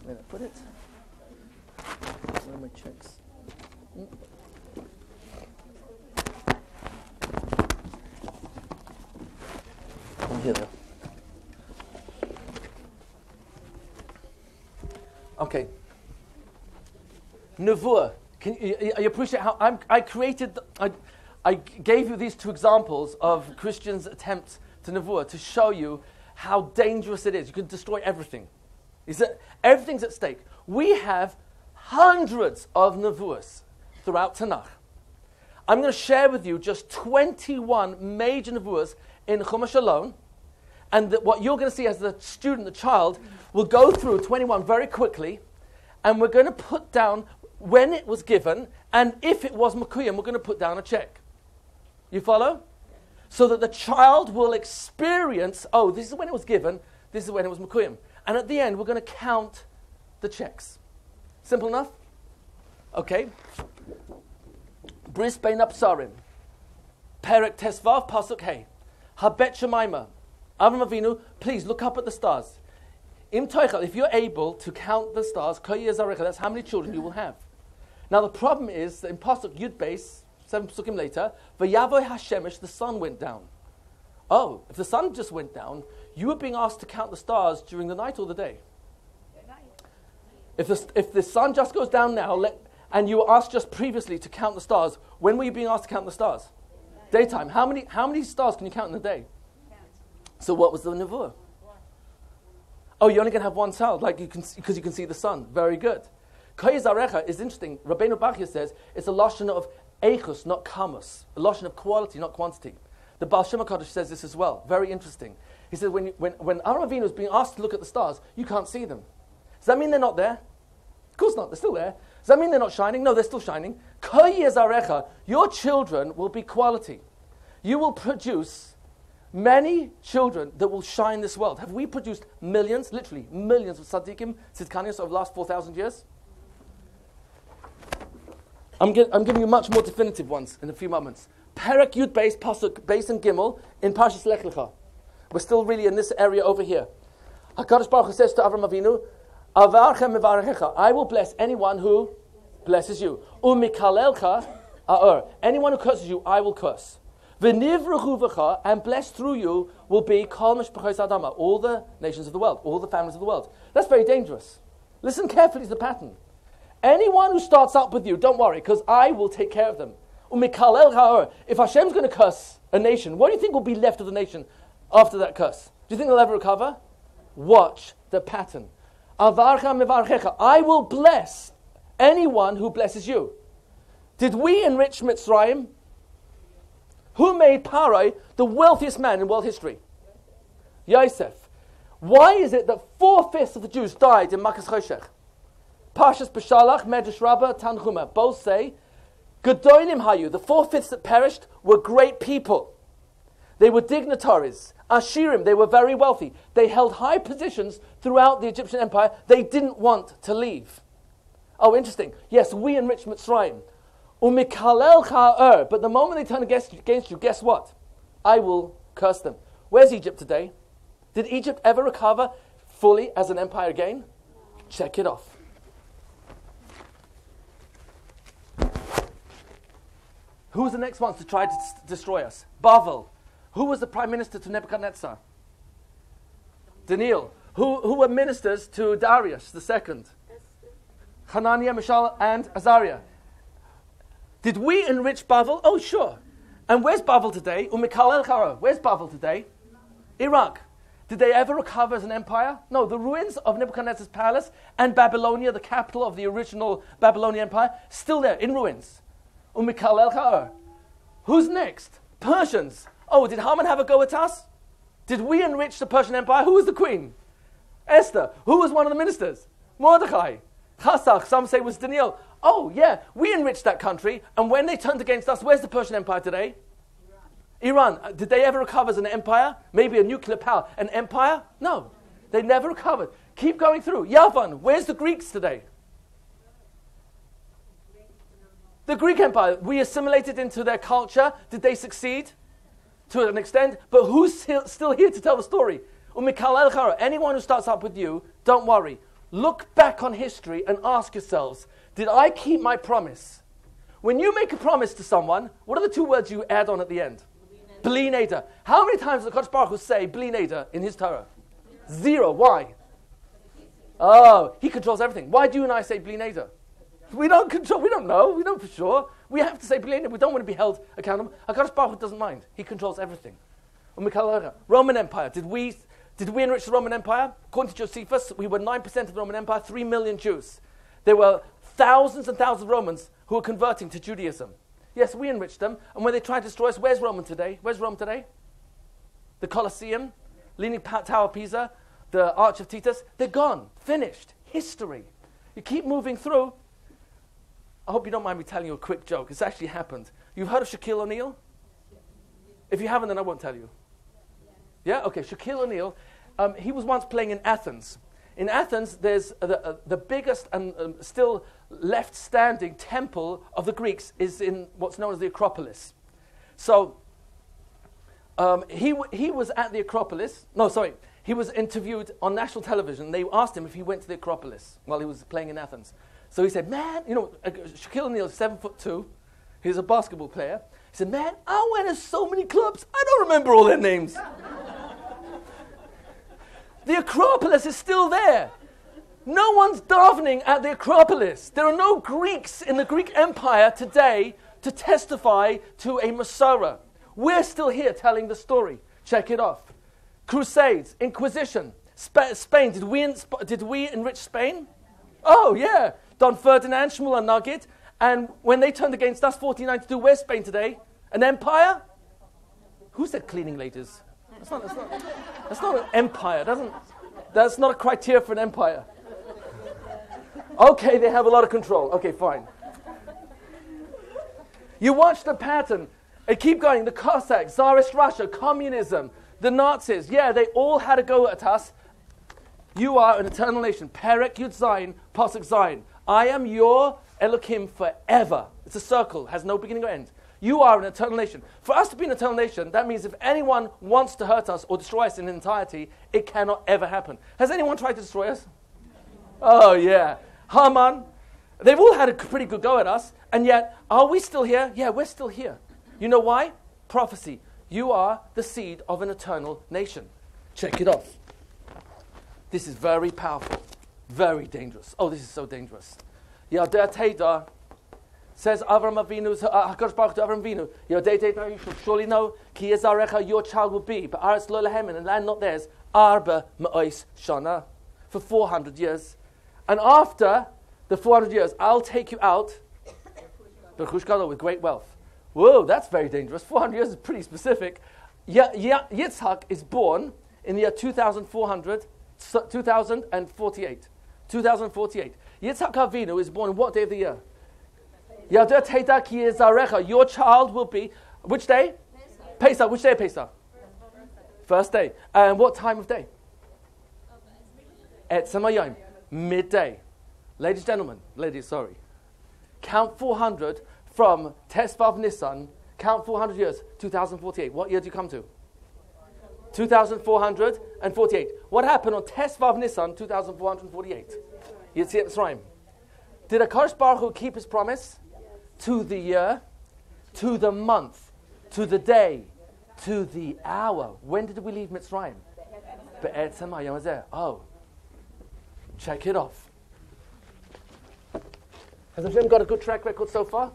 Where did I put it? Where are my checks? Oh, here. Okay. Nevuah. Can you you appreciate how I'm, I created, the- I, I gave you these two examples of Christians' attempts to Nevuah to show you how dangerous it is. You can destroy everything. Is that everything's at stake. We have hundreds of Nevuahs throughout Tanakh. I'm going to share with you just 21 major Nevuahs in Chumash alone. And what you're going to see as the student, the child, will go through 21 very quickly. And we're going to put down when it was given. And if it was Makuyim, we're going to put down a check. You follow? So that the child will experience oh, this is when it was given, this is when it was Makuyim. And at the end, we're going to count the checks. Simple enough? Okay. Bris Bein HaBesarim. Perek Tesvav Pasuk Hey. Habet Shemaima. Avram Avinu, please look up at the stars. Im Toichel, if you're able to count the stars, Koyi Zarecha, that's how many children you will have. Now the problem is that in Pasuk Yud Beis, seven Pasukim later, Vayavoy Hashemesh, the sun went down. Oh, if the sun just went down, you were being asked to count the stars during the night or the day. If the, if the sun just goes down now, let, and you were asked just previously to count the stars, when were you being asked to count the stars? Daytime. How many, how many stars can you count in a day? So what was the nevuah? Oh, you're only going to have one child, like you can, because you can see the sun. Very good. Zarecha is interesting. Rabbeinu Bachya says it's a lashon of echus, not kamus. A lashon of quality, not quantity. The Baal Shem says this as well. Very interesting. He says when, when, when Avraham Avinu is being asked to look at the stars, you can't see them. Does that mean they're not there? Of course not. They're still there. Does that mean they're not shining? No, they're still shining. Your children will be quality. You will produce many children that will shine this world. Have we produced millions, literally millions of tzaddikim, tzidkanios over the last 4,000 years? I'm, gi- I'm, giving you much more definitive ones in a few moments. Perek Yud Beis, Pasuk Beis and Gimel in Parshas Lech Lecha. We're still really in this area over here. HaKadosh Baruch Hu says to Avram Avinu, I will bless anyone who blesses you. Umikalelcha aor, anyone who curses you, I will curse. V'nivrechu and blessed through you will be kol adama, all the nations of the world, all the families of the world. That's very dangerous. Listen carefully to the pattern. Anyone who starts up with you, don't worry, because I will take care of them. If Hashem's going to curse a nation, what do you think will be left of the nation after that curse? Do you think they'll ever recover? Watch the pattern. I will bless anyone who blesses you. Did we enrich Mitzrayim? Who made Parai the wealthiest man in world history? Yosef. Why is it that four fifths of the Jews died in Makas Choshech? Parshas Beshalach, Medrash Rabbah, Tanchuma both say, Gedolim Hayu, the four-fifths that perished were great people. They were dignitaries. Ashirim, they were very wealthy. They held high positions throughout the Egyptian empire. They didn't want to leave. Oh, interesting. Yes, we enriched Mitzrayim. Umikalel cha'er. But the moment they turn against you, guess what? I will curse them. Where's Egypt today? Did Egypt ever recover fully as an empire again? Check it off. Who was the next ones to try to s- destroy us? Bavel. Who was the prime minister to Nebuchadnezzar? Daniel. Who, who were ministers to Darius II? Hananiah, Mishael, and Azariah. Did we enrich Bavel? Oh, sure. And where's Bavel today? Umm Umikal el Kara. Where's Bavel today? Iraq. Did they ever recover as an empire? No, the ruins of Nebuchadnezzar's palace and Babylonia, the capital of the original Babylonian empire, still there in ruins. Kara. Who's next? Persians. Oh, did Haman have a go at us? Did we enrich the Persian Empire? Who was the queen? Esther. Who was one of the ministers? Mordecai. Chasach, some say was Daniel. Oh, yeah, we enriched that country, and when they turned against us, where's the Persian Empire today? Iran. Uh, Did they ever recover as an empire? Maybe a nuclear power. An empire? No. They never recovered. Keep going through. Yavan. Where's the Greeks today? The Greek Empire. We assimilated into their culture. Did they succeed? To an extent. But who's still, here to tell the story? Umikal el. Anyone who starts up with you, don't worry. Look back on history and ask yourselves, did I keep my promise? When you make a promise to someone, what are the two words you add on at the end? Bli neder. How many times does the Baruch say Bli neder in his Torah? Zero. Why? Oh, he controls everything. Why do you and I say Bli neder? We don't control. We don't know. We don't for sure. We have to say. We don't want to be held accountable. Hakadosh Baruch doesn't mind. He controls everything. Roman Empire. Did we did we enrich the Roman Empire? According to Josephus, we were nine percent of the Roman Empire. Three million Jews. There were thousands and thousands of Romans who were converting to Judaism. Yes, we enriched them. And when they tried to destroy us, where's Rome today? Where's Rome today? The Colosseum, Leaning Tower of Pisa, the Arch of Titus. They're gone. Finished. History. You keep moving through. I hope you don't mind me telling you a quick joke. It's actually happened. You've heard of Shaquille O'Neal? If you haven't, then I won't tell you. Yeah? Okay, Shaquille O'Neal. Um, he was once playing in Athens. In Athens, there's the, uh, the biggest and um, still left standing temple of the Greeks is in what's known as the Acropolis. So um, he, w- he was at the Acropolis. No, sorry. He was interviewed on national television. They asked him if he went to the Acropolis while he was playing in Athens. So he said, Man, you know, uh, Shaquille O'Neal is seven foot two. He's a basketball player. He said, Man, I went to so many clubs, I don't remember all their names. <laughs> the Acropolis is still there. No one's davening at the Acropolis. There are no Greeks in the Greek Empire today to testify to a Masorah. We're still here telling the story. Check it off. Crusades, Inquisition, Spa- Spain. Did we, did we enrich Spain? Oh, yeah. Don Ferdinand, Shmuel Nugget. And when they turned against us, 1492, where's Spain today? An empire? Who said cleaning ladies? That's not, that's not, that's not an empire. Doesn't, that's not a criteria for an empire. Okay, they have a lot of control. Okay, fine. You watch the pattern. And keep going. The Cossacks, Tsarist Russia, communism, the Nazis. Yeah, they all had a go at us. You are an eternal nation. Perek Yud Zayin, Pasuk Zayin. I am your Elohim forever. It's a circle, has no beginning or end. You are an eternal nation. For us to be an eternal nation, that means if anyone wants to hurt us or destroy us in entirety, it cannot ever happen. Has anyone tried to destroy us? Oh, yeah. Haman. They've all had a pretty good go at us, and yet, are we still here? Yeah, we're still here. You know why? Prophecy. You are the seed of an eternal nation. Check it off. This is very powerful, very dangerous. Oh, this is so dangerous. Yadeh Teda says Avram Avinu, uh, Hakadosh Baruch to Avram Avinu, Yadeh Teda, you should surely know, Ki Yezarecha, your child will be, but Aretz Lo Lehemen, and land not theirs, Arba Ma'ois Shana, for 400 years. And after the 400 years, I'll take you out, with great wealth. Whoa, that's very dangerous. 400 years is pretty specific. Yitzhak is born in the year 2400, 2048. 2048. Yitzhak Avinu is born what day of the year? Your child will be, which day? Pesach. Which day Pesach? First day. And what time of day? Etzamayim. Midday. Ladies and gentlemen, ladies, sorry. Count 400 from Tesvav Nissan, count 400 years, 2048. What year do you come to? 2448. What happened on Tesvav Nissan, 2448? Yetziat Mitzrayim. Did Akash Baruch keep his promise? To the year, to the month, to the day, to the hour. When did we leave Mitzrayim? Oh, check it off. Has Hashem got a good track record so far?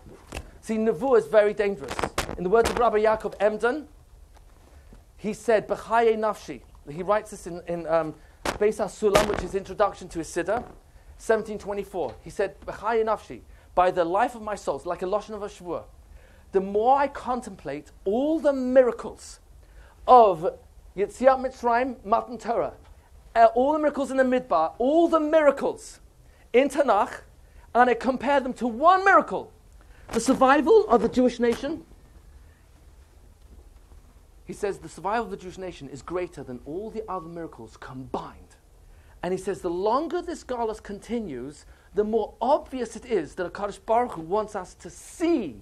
See, Nevuah is very dangerous. In the words of Rabbi Yaakov Emden, he said, B'chaye nafshi. He writes this in, in um, Beis HaSulam, which is introduction to his Siddur, 1724. He said, B'chaye nafshi. By the life of my soul, like a Lashon of a Shavuah. The more I contemplate all the miracles of Yetziat Mitzrayim, Matan Torah, uh, all the miracles in the Midbar, all the miracles in Tanakh, and I compare them to one miracle the survival of the Jewish nation. He says the survival of the Jewish nation is greater than all the other miracles combined. And he says the longer this galus continues, the more obvious it is that Akadosh Baruch Hu wants us to see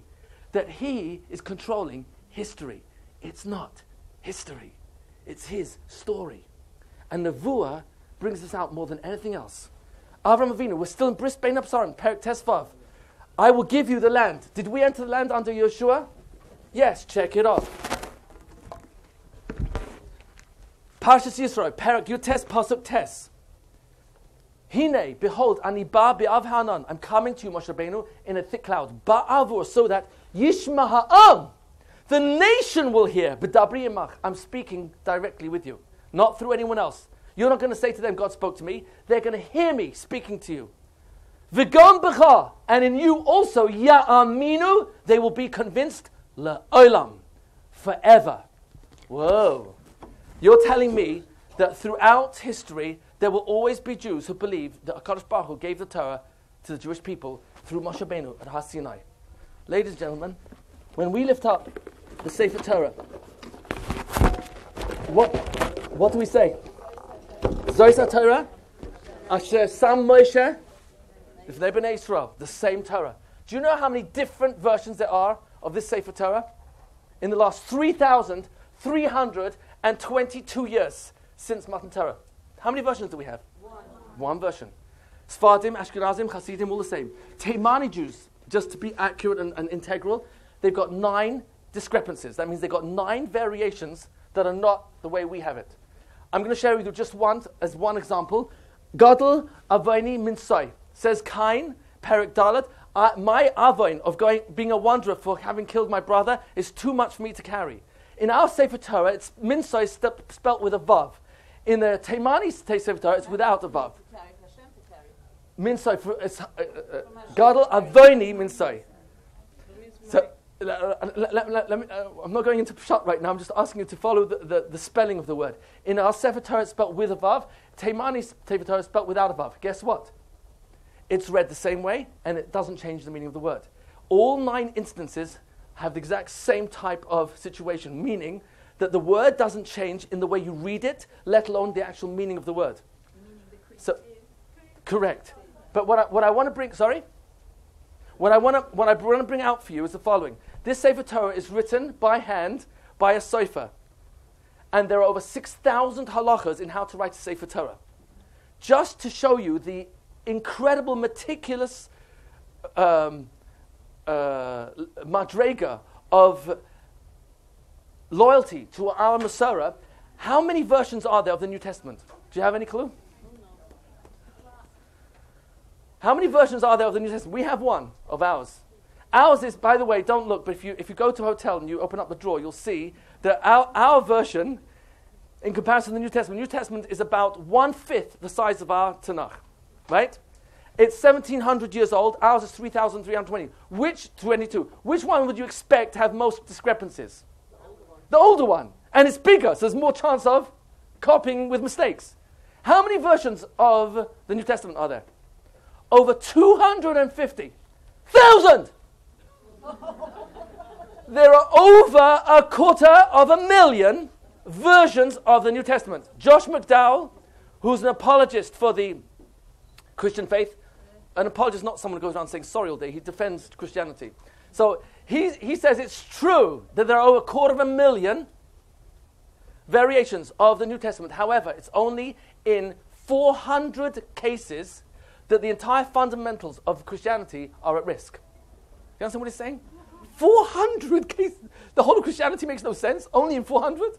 that he is controlling history. It's not history, it's his story. And Nevuah brings this out more than anything else. Avram Avinu, we're still in Bris Bein HaBesarim, Perek Tesvav. I will give you the land. Did we enter the land under Yehoshua? Yes, check it off. Parshas Yisro, Perek Yud Tes Pasuk Tes. Hine, behold, ani ba be'av hanan. I'm coming to you, Moshe Rabbeinu, in a thick cloud. Ba'avur, so that Yishma ha'am, the nation will hear. B'dabri imach. I'm speaking directly with you, not through anyone else. You're not going to say to them, God spoke to me. They're going to hear me speaking to you. V'gam b'cha, and in you also, ya'aminu, they will be convinced, la'olam, forever. Whoa. You're telling me that throughout history, there will always be Jews who believe that HaKadosh Baruch Hu gave the Torah to the Jewish people through Moshe Benu at Har Sinai. Ladies and gentlemen, when we lift up the Sefer Torah, what, what do we say? Zois Torah, Asher Sam Moshe, Lifnei Bnei Israel, the same Torah. Do you know how many different versions there are of this Sefer Torah? In the last 3,322 years since Matan Torah. How many versions do we have? One. One version. Sfardim, Ashkenazim, Hasidim, all the same. Taimani Jews, just to be accurate and, and integral, they've got nine discrepancies. That means they've got nine variations that are not the way we have it. I'm going to share with you just one as one example. Gadol Avoni Minsai says Kain, Perek Dalet, uh, my avoin of going, being a wanderer for having killed my brother is too much for me to carry. In our Sefer Torah, it's Minsai st- spelt with a vav. In the Taimani Sefer Torah, it's without a vav. Minsai, for, it's, uh, uh, Gadol Avoni Minsai. So, let- let- let me, uh, I'm not going into Pshat right now, I'm just asking you to follow the, the, the spelling of the word. In our Sefer Torah, it's spelled with a Vav. Taimani Sefer Torah is spelled without a Vav. Guess what? It's read the same way, and it doesn't change the meaning of the word. All nine instances have the exact same type of situation, meaning that the word doesn't change in the way you read it, let alone the actual meaning of the word. So, correct. But what I, what I want to bring, sorry? What I want to what I want to bring out for you is the following. This Sefer Torah is written by hand by a sofer. And there are over 6,000 halachas in how to write a Sefer Torah. Just to show you the incredible, meticulous um, uh, madrega of loyalty to our Masorah, how many versions are there of the New Testament? Do you have any clue? How many versions are there of the New Testament? We have one of ours. Ours is, by the way, don't look, but if you, if you go to a hotel and you open up the drawer, you'll see that our, our version, in comparison to the New Testament, New Testament is about one fifth the size of our Tanakh, right? It's 1700 years old. Ours is 3,320. Which 22? Which one would you expect to have most discrepancies? The older one, and it's bigger, so there's more chance of copying with mistakes. How many versions of the New Testament are there? Over 250,000. there are over a quarter of a million versions of the New Testament. Josh McDowell, who's an apologist for the Christian faith, an apologist is not someone who goes around saying sorry all day, he defends Christianity. So he, he says it's true that there are over a quarter of a million variations of the New Testament. However, it's only in 400 cases that the entire fundamentals of Christianity are at risk. You understand what he's saying? 400 cases. The whole of Christianity makes no sense. Only in 400?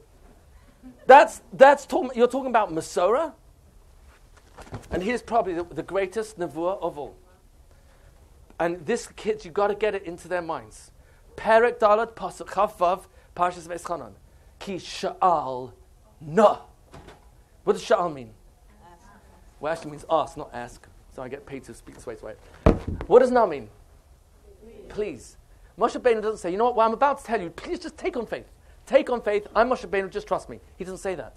That's, that's talking, you're talking about Masorah? And here's probably the, the greatest nevuah of all. And this, kids, you've got to get it into their minds. Perek Dalet Pasuk Chavav Parshas Va'eschanan. Ki Sha'al Na. What does Sha'al mean? Well, actually means ask, not ask. So I get paid to speak this way, so I- What does Na mean? Please. Moshe Benu doesn't say, you know what, well, I'm about to tell you, please just take on faith. Take on faith. I'm Moshe Benu, just trust me. He doesn't say that.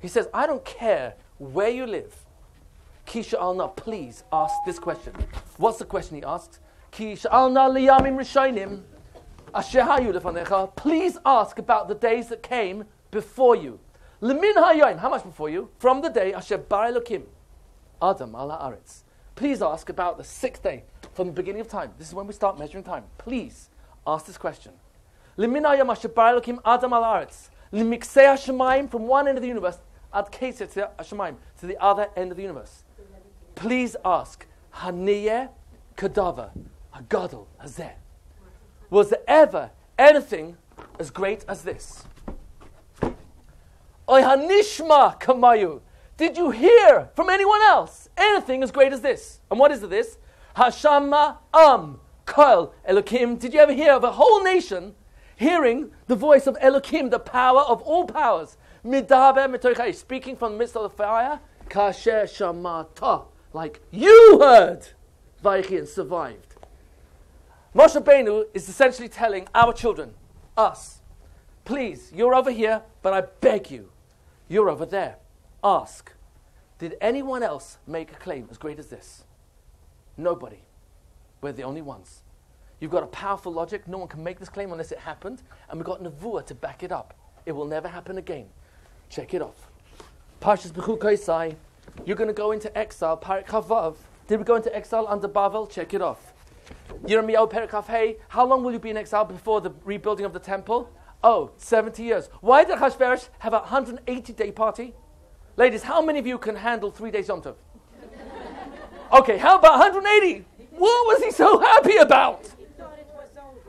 He says, I don't care where you live. Kisha al please ask this question. What's the question he asked? Kisha al na liyamim rishayim. asher hayu lefanecha. Please ask about the days that came before you. Lemin hayayim. How much before you? From the day asher bar Elokim. Adam ala aretz. Please ask about the sixth day from the beginning of time. This is when we start measuring time. Please ask this question. Lemin hayayim asher bar Elokim Adam ala aretz. Lemiksei from one end of the universe ad keset hashemayim to the other end of the universe. Please ask, Haniyeh Kadava, Hagadol, Hazeh. Was there ever anything as great as this? Oy Hanishma Kamayu. Did you hear from anyone else anything as great as this? And what is this? Hashama Am Kol Elokim. Did you ever hear of a whole nation hearing the voice of Elokim, the power of all powers? Midaber mitochai, speaking from the midst of the fire. Kasher Shamata, like you heard, Vaichi and survived. Moshe Benu is essentially telling our children, us, please, you're over here, but I beg you, you're over there. Ask, did anyone else make a claim as great as this? Nobody. We're the only ones. You've got a powerful logic. No one can make this claim unless it happened. And we've got Nevuah to back it up. It will never happen again. Check it off. Parshas Bechukosai. You're going to go into exile. Perek Chavav. Did we go into exile under Bavel? Check it off. Yirmiyahu Perek Kaf Hey. How long will you be in exile before the rebuilding of the temple? Oh, 70 years. Why did Achashverosh have a 180 day party? Ladies, how many of you can handle three days Yom Tov? Okay, how about 180? What was he so happy about?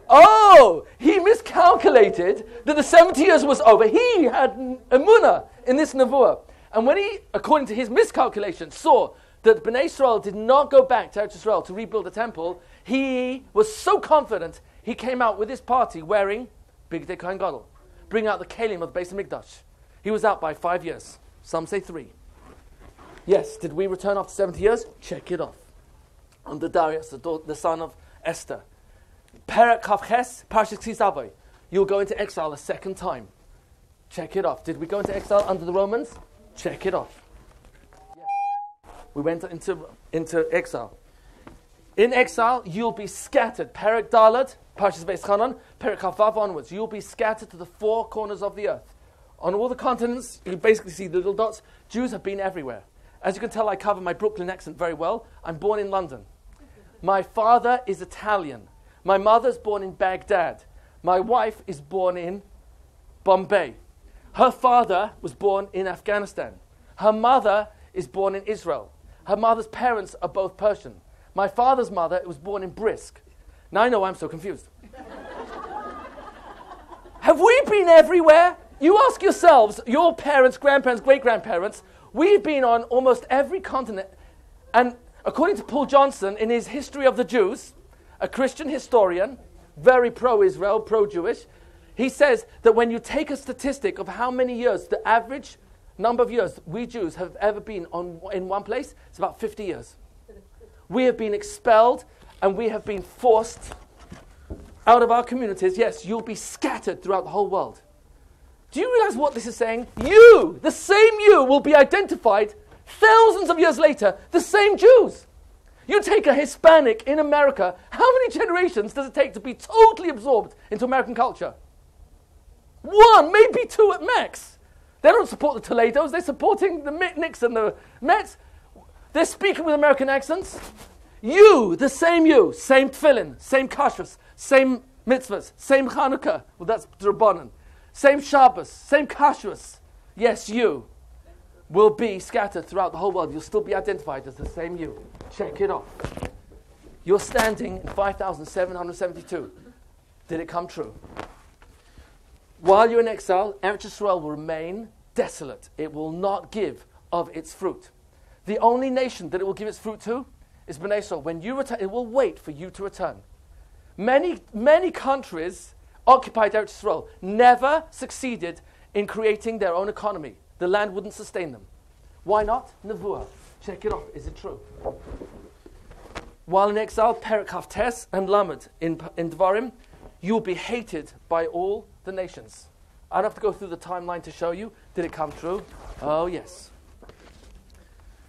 Oh, he miscalculated that the 70 years was over. He had emuna in this nevuah. And when he, according to his miscalculation, saw that Bnei Israel did not go back to Eretz Israel to rebuild the temple, he was so confident he came out with his party wearing Bigdei Kohen Gadol, bring out the Kalim of the Beis Mikdash. He was out by five years. Some say three. Yes, did we return after 70 years? Check it off. Under Darius, the, da- the son of Esther. Perek Kavches, Parshas Kisavoy. You'll go into exile a second time. Check it off. Did we go into exile under the Romans? Check it off. We went into, into exile. In exile, you'll be scattered. Perek Dalet, Parshas Va'eschanan, Chavav onwards. You'll be scattered to the four corners of the earth. On all the continents, you basically see the little dots. Jews have been everywhere. As you can tell, I cover my Brooklyn accent very well. I'm born in London. My father is Italian. My mother's born in Baghdad. My wife is born in Bombay. Her father was born in Afghanistan. Her mother is born in Israel. Her mother's parents are both Persian. My father's mother was born in Brisk. Now I know I'm so confused. <laughs> Have we been everywhere? You ask yourselves, your parents, grandparents, great grandparents, we've been on almost every continent. And according to Paul Johnson, in his History of the Jews, a Christian historian, very pro Israel, pro Jewish, he says that when you take a statistic of how many years, the average number of years we Jews have ever been on, in one place, it's about 50 years. We have been expelled and we have been forced out of our communities. Yes, you'll be scattered throughout the whole world. Do you realize what this is saying? You, the same you, will be identified thousands of years later, the same Jews. You take a Hispanic in America, how many <laughs> generations does it take to be totally absorbed into American culture? One, maybe two at max. They don't support the Toledos, they're supporting the Knicks and the Mets. They're speaking with American accents. You, the same you, same tefillin, same kashrus, same mitzvahs, same Hanukkah. Well, that's Drabanan. Same Shabbos, same kashrus. Yes, you will be scattered throughout the whole world. You'll still be identified as the same you. Check it off. You're standing in 5,772. Did it come true? While you're in exile, Eretz Yisrael will remain desolate. It will not give of its fruit. The only nation that it will give its fruit to is Bnei Israel. When you return, it will wait for you to return. Many, many countries occupied Eretz Yisrael never succeeded in creating their own economy. The land wouldn't sustain them. Why not? Nevuah. Check it off. Is it true? While in exile, Perek Haftes and Lamed in, in Dvarim, you will be hated by all the nations. I don't have to go through the timeline to show you. Did it come true? Oh, yes.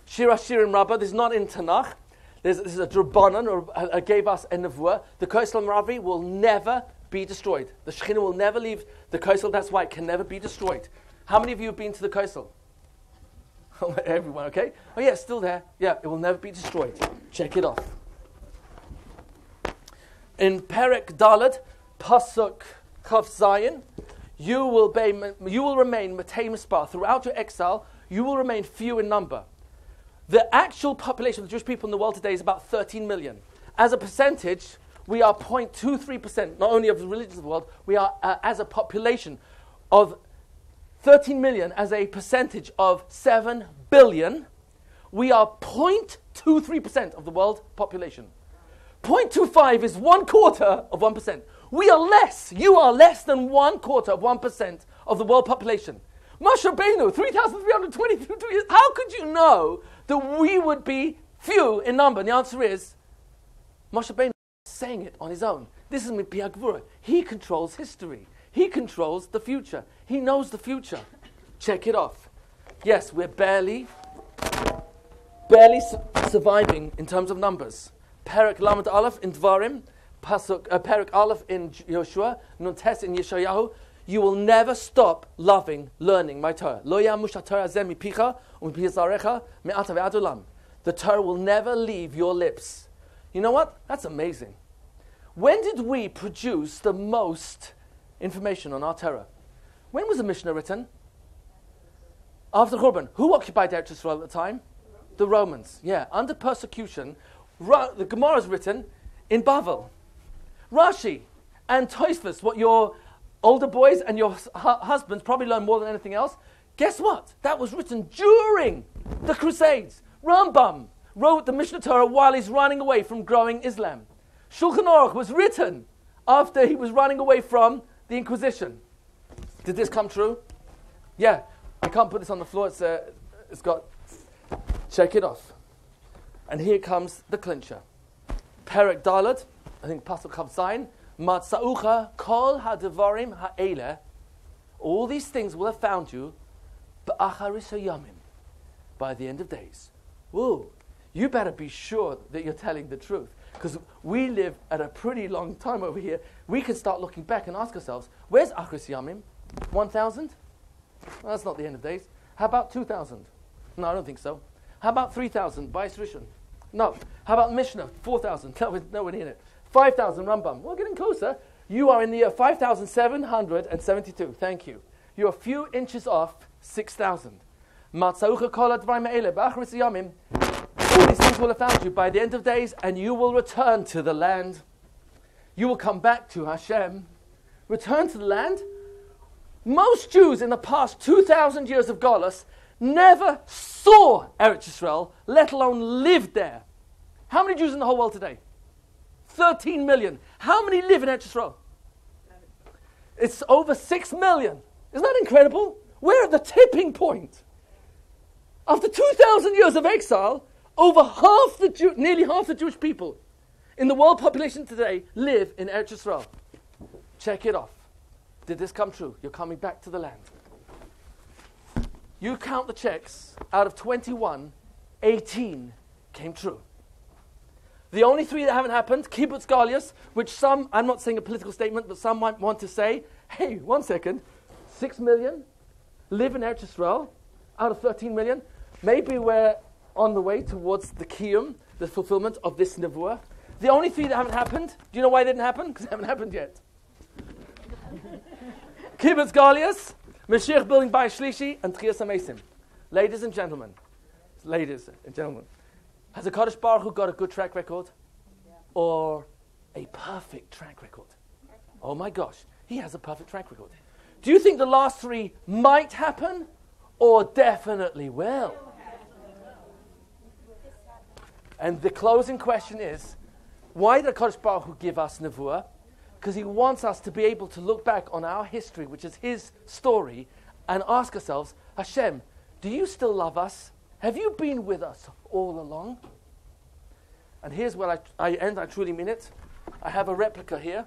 Shir HaShirim Rabbah, this is not in Tanakh. There's, this is a Drabanan, or a, gave us a Nevuah. The Koisel Ravi will never be destroyed. The Shekhinah will never leave the Koisel. That's why it can never be destroyed. How many of you have been to the Koisel? <laughs> Everyone, okay? Oh, yeah, still there. Yeah, it will never be destroyed. Check it off. In Perek Dalet, Pasuk Chav Zayin, you will, be, you will remain Matei Mispar. Throughout your exile, you will remain few in number. The actual population of the Jewish people in the world today is about 13 million. As a percentage, we are 0.23%, not only of the religions of the world, we are, uh, as a population of 13 million, as a percentage of 7 billion, we are 0.23% of the world population. 0.25 is one quarter of 1%. We are less, you are less than one quarter of 1% of the world population. Moshe Rabbeinu, 3,323 years. How could you know that we would be few in number? And the answer is Moshe Rabbeinu is saying it on his own. This is Mipi Agvura. He controls history. He controls the future. He knows the future. Check it off. Yes, we're barely, barely su- surviving in terms of numbers. Perek Lamed Aleph in Dvarim, Pasuk, uh, Perek Aleph in Joshua, Nun Tes in Yeshayahu. You will never stop loving, learning my Torah. Lo yamush Torah zem mipicha u'mipizarecha me'ata ve'adulam. The Torah will never leave your lips. You know what? That's amazing. When did we produce the most information on our Torah? When was the Mishnah written? After Churban. Who occupied Eretz Yisrael at the time? The Romans. Yeah, under persecution. The Gemara is written in Bavel. Rashi and Tosfos, what your older boys and your hu- husbands probably learn more than anything else. Guess what? That was written during the Crusades. Rambam wrote the Mishneh Torah while he's running away from growing Islam. Shulchan Aruch was written after he was running away from the Inquisition. Did this come true? Yeah. I can't put this on the floor. It's, uh, it's got. Check it off. And here comes the clincher. Perek Dalet, I think Pasuk Chav Zayin, Matzaucha Kol Hadavarim Ha'ele. All these things will have found you, Ba'acharis Hayamim, by the end of days. Whoa, you better be sure that you're telling the truth. Because we live at a pretty long time over here. We can start looking back and ask ourselves, where's Achris Yamim? 1,000? Well, that's not the end of days. How about 2,000? No, I don't think so. How about 3,000? Bais Rishon? No. How about Mishnah? 4,000? <laughs> No, we're nowhere near it. 5,000 Rambam? We're getting closer. You are in the year 5,772. Thank you. You're a few inches off 6,000. Matzaucha kol advarim ha'ele, b'achris yamim. All these things will have found you by the end of days, and you will return to the land. You will come back to Hashem. Return to the land? Most Jews in the past 2,000 years of Golos never saw Eretz Yisrael, let alone lived there. How many Jews in the whole world today? 13 million. How many live in Eretz? It's over 6 million. Isn't that incredible? We're at the tipping point. After 2,000 years of exile, over half the Jew, nearly half the Jewish people in the world population today live in Eretz Israel. Check it off. Did this come true? You're coming back to the land. You count the checks, out of 21, 18 came true. The only three that haven't happened, kibbutz galius, which some, I'm not saying a political statement, but some might want to say, hey, one second, six million live in Eretz Israel out of 13 million. Maybe we're on the way towards the kiyum, the fulfillment of this nevuah. The only three that haven't happened, do you know why they didn't happen? Because they haven't happened yet. <laughs> Kibbutz Galias, Mashiach building Bais Shlishi, and Techiyas HaMeisim. Ladies and gentlemen, ladies and gentlemen, has HaKadosh Baruch Hu got a good track record? Or a perfect track record? Oh my gosh, he has a perfect track record. Do you think the last three might happen? Or definitely will? And the closing question is, why did HaKadosh Baruch Hu give us Nevuah? Because he wants us to be able to look back on our history, which is his story, and ask ourselves, Hashem, do you still love us? Have you been with us all along? And here's where I, I end, I truly mean it. I have a replica here.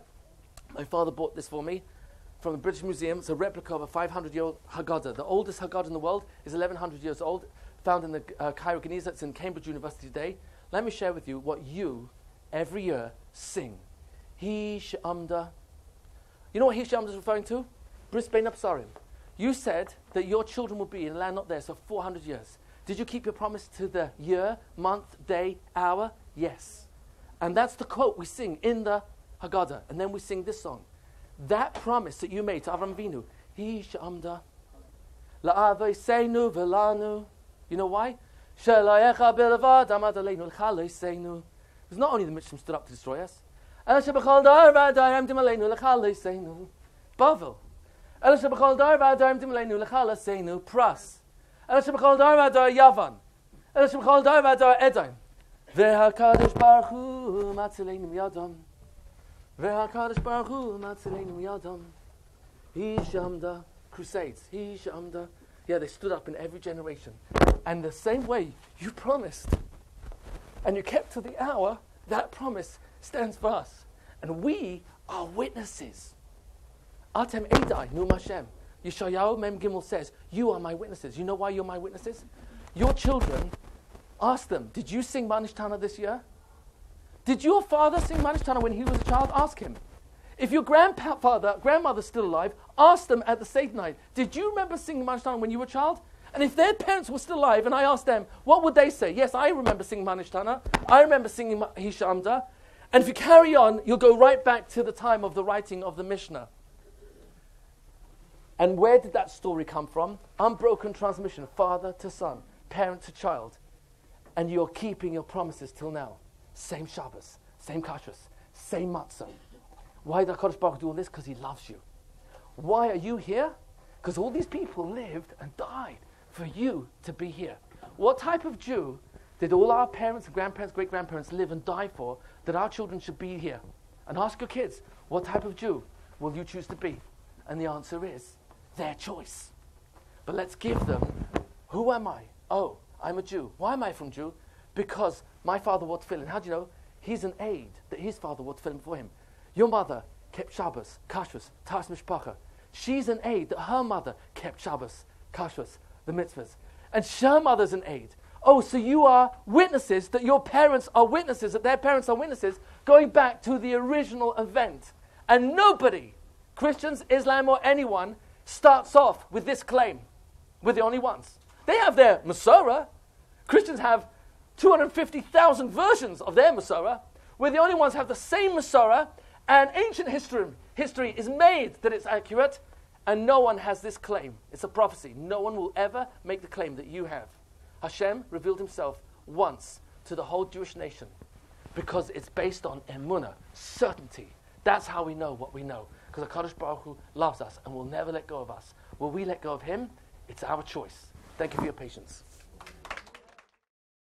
My father bought this for me from the British Museum. It's a replica of a 500 year old Haggadah. The oldest Haggadah in the world is 1100 years old, found in the uh, Cairo Geniza. It's in Cambridge University today. Let me share with you what you, every year, sing. He She'amda. You know what He She'amda is referring to? Bris Bein HaBesarim. You said that your children will be in a land not there for 400 years. Did you keep your promise to the year, month, day, hour? Yes. And that's the quote we sing in the Haggadah. And then we sing this song. That promise that you made to Avram Avinu, He She'amda. La'avoseinu v'lanu. You know why? Shelayecha. Because not only the Mitzvah stood up to destroy us. Bavel. El shebechol dar v'adayim dim aleinu. Pras. El shebechol dar v'adayim Yavan. El shebechol dar v'adayim Edom. והקדוש ברוך הוא מצילנו מידם. והקדוש ברוך הוא מצילנו מידם. He shamda. Crusades. He shamda. Yeah, they stood up in every generation. And the same way you promised, and you kept to the hour, that promise stands for us. And we are witnesses. Atem Edai, Num Hashem. Yeshayahu Mem Gimel says, You are my witnesses. You know why you're my witnesses? Your children, ask them, Did you sing Manishtana this year? Did your father sing Manishtana when he was a child? Ask him. If your grandfather, grandmother's still alive, ask them at the Seder night, Did you remember singing Manishtana when you were a child? And if their parents were still alive and I asked them, what would they say? Yes, I remember singing Manishtana. I remember singing Hishamda. And if you carry on, you'll go right back to the time of the writing of the Mishnah. And where did that story come from? Unbroken transmission, father to son, parent to child. And you're keeping your promises till now. Same Shabbos, same kashrus, same matzah. Why did HaKadosh Baruch do all this? Because he loves you. Why are you here? Because all these people lived and died for you to be here. What type of Jew did all our parents, grandparents, great grandparents live and die for that our children should be here? And ask your kids, what type of Jew will you choose to be? And the answer is their choice. But let's give them, who am I? Oh, I'm a Jew. Why am I frum Jew? Because my father wore tefillin. How do you know? He's an eid that his father wore tefillin for him. Your mother kept Shabbos, Kashrus, Tas Mishpacha. She's an eid that her mother kept Shabbos, Kashrus, the mitzvahs. And her mother's an eid. Oh, so you are witnesses that your parents are witnesses, that their parents are witnesses, going back to the original event. And nobody, Christians, Islam, or anyone, starts off with this claim. We're the only ones. They have their Masorah. Christians have 250,000 versions of their Masorah. We're the only ones who have the same Masorah, and ancient history, history is made that it's accurate, and no one has this claim. It's a prophecy. No one will ever make the claim that you have. Hashem revealed himself once to the whole Jewish nation because it's based on emunah, certainty. That's how we know what we know. Because HaKadosh Baruch Hu loves us and will never let go of us. Will we let go of him? It's our choice. Thank you for your patience.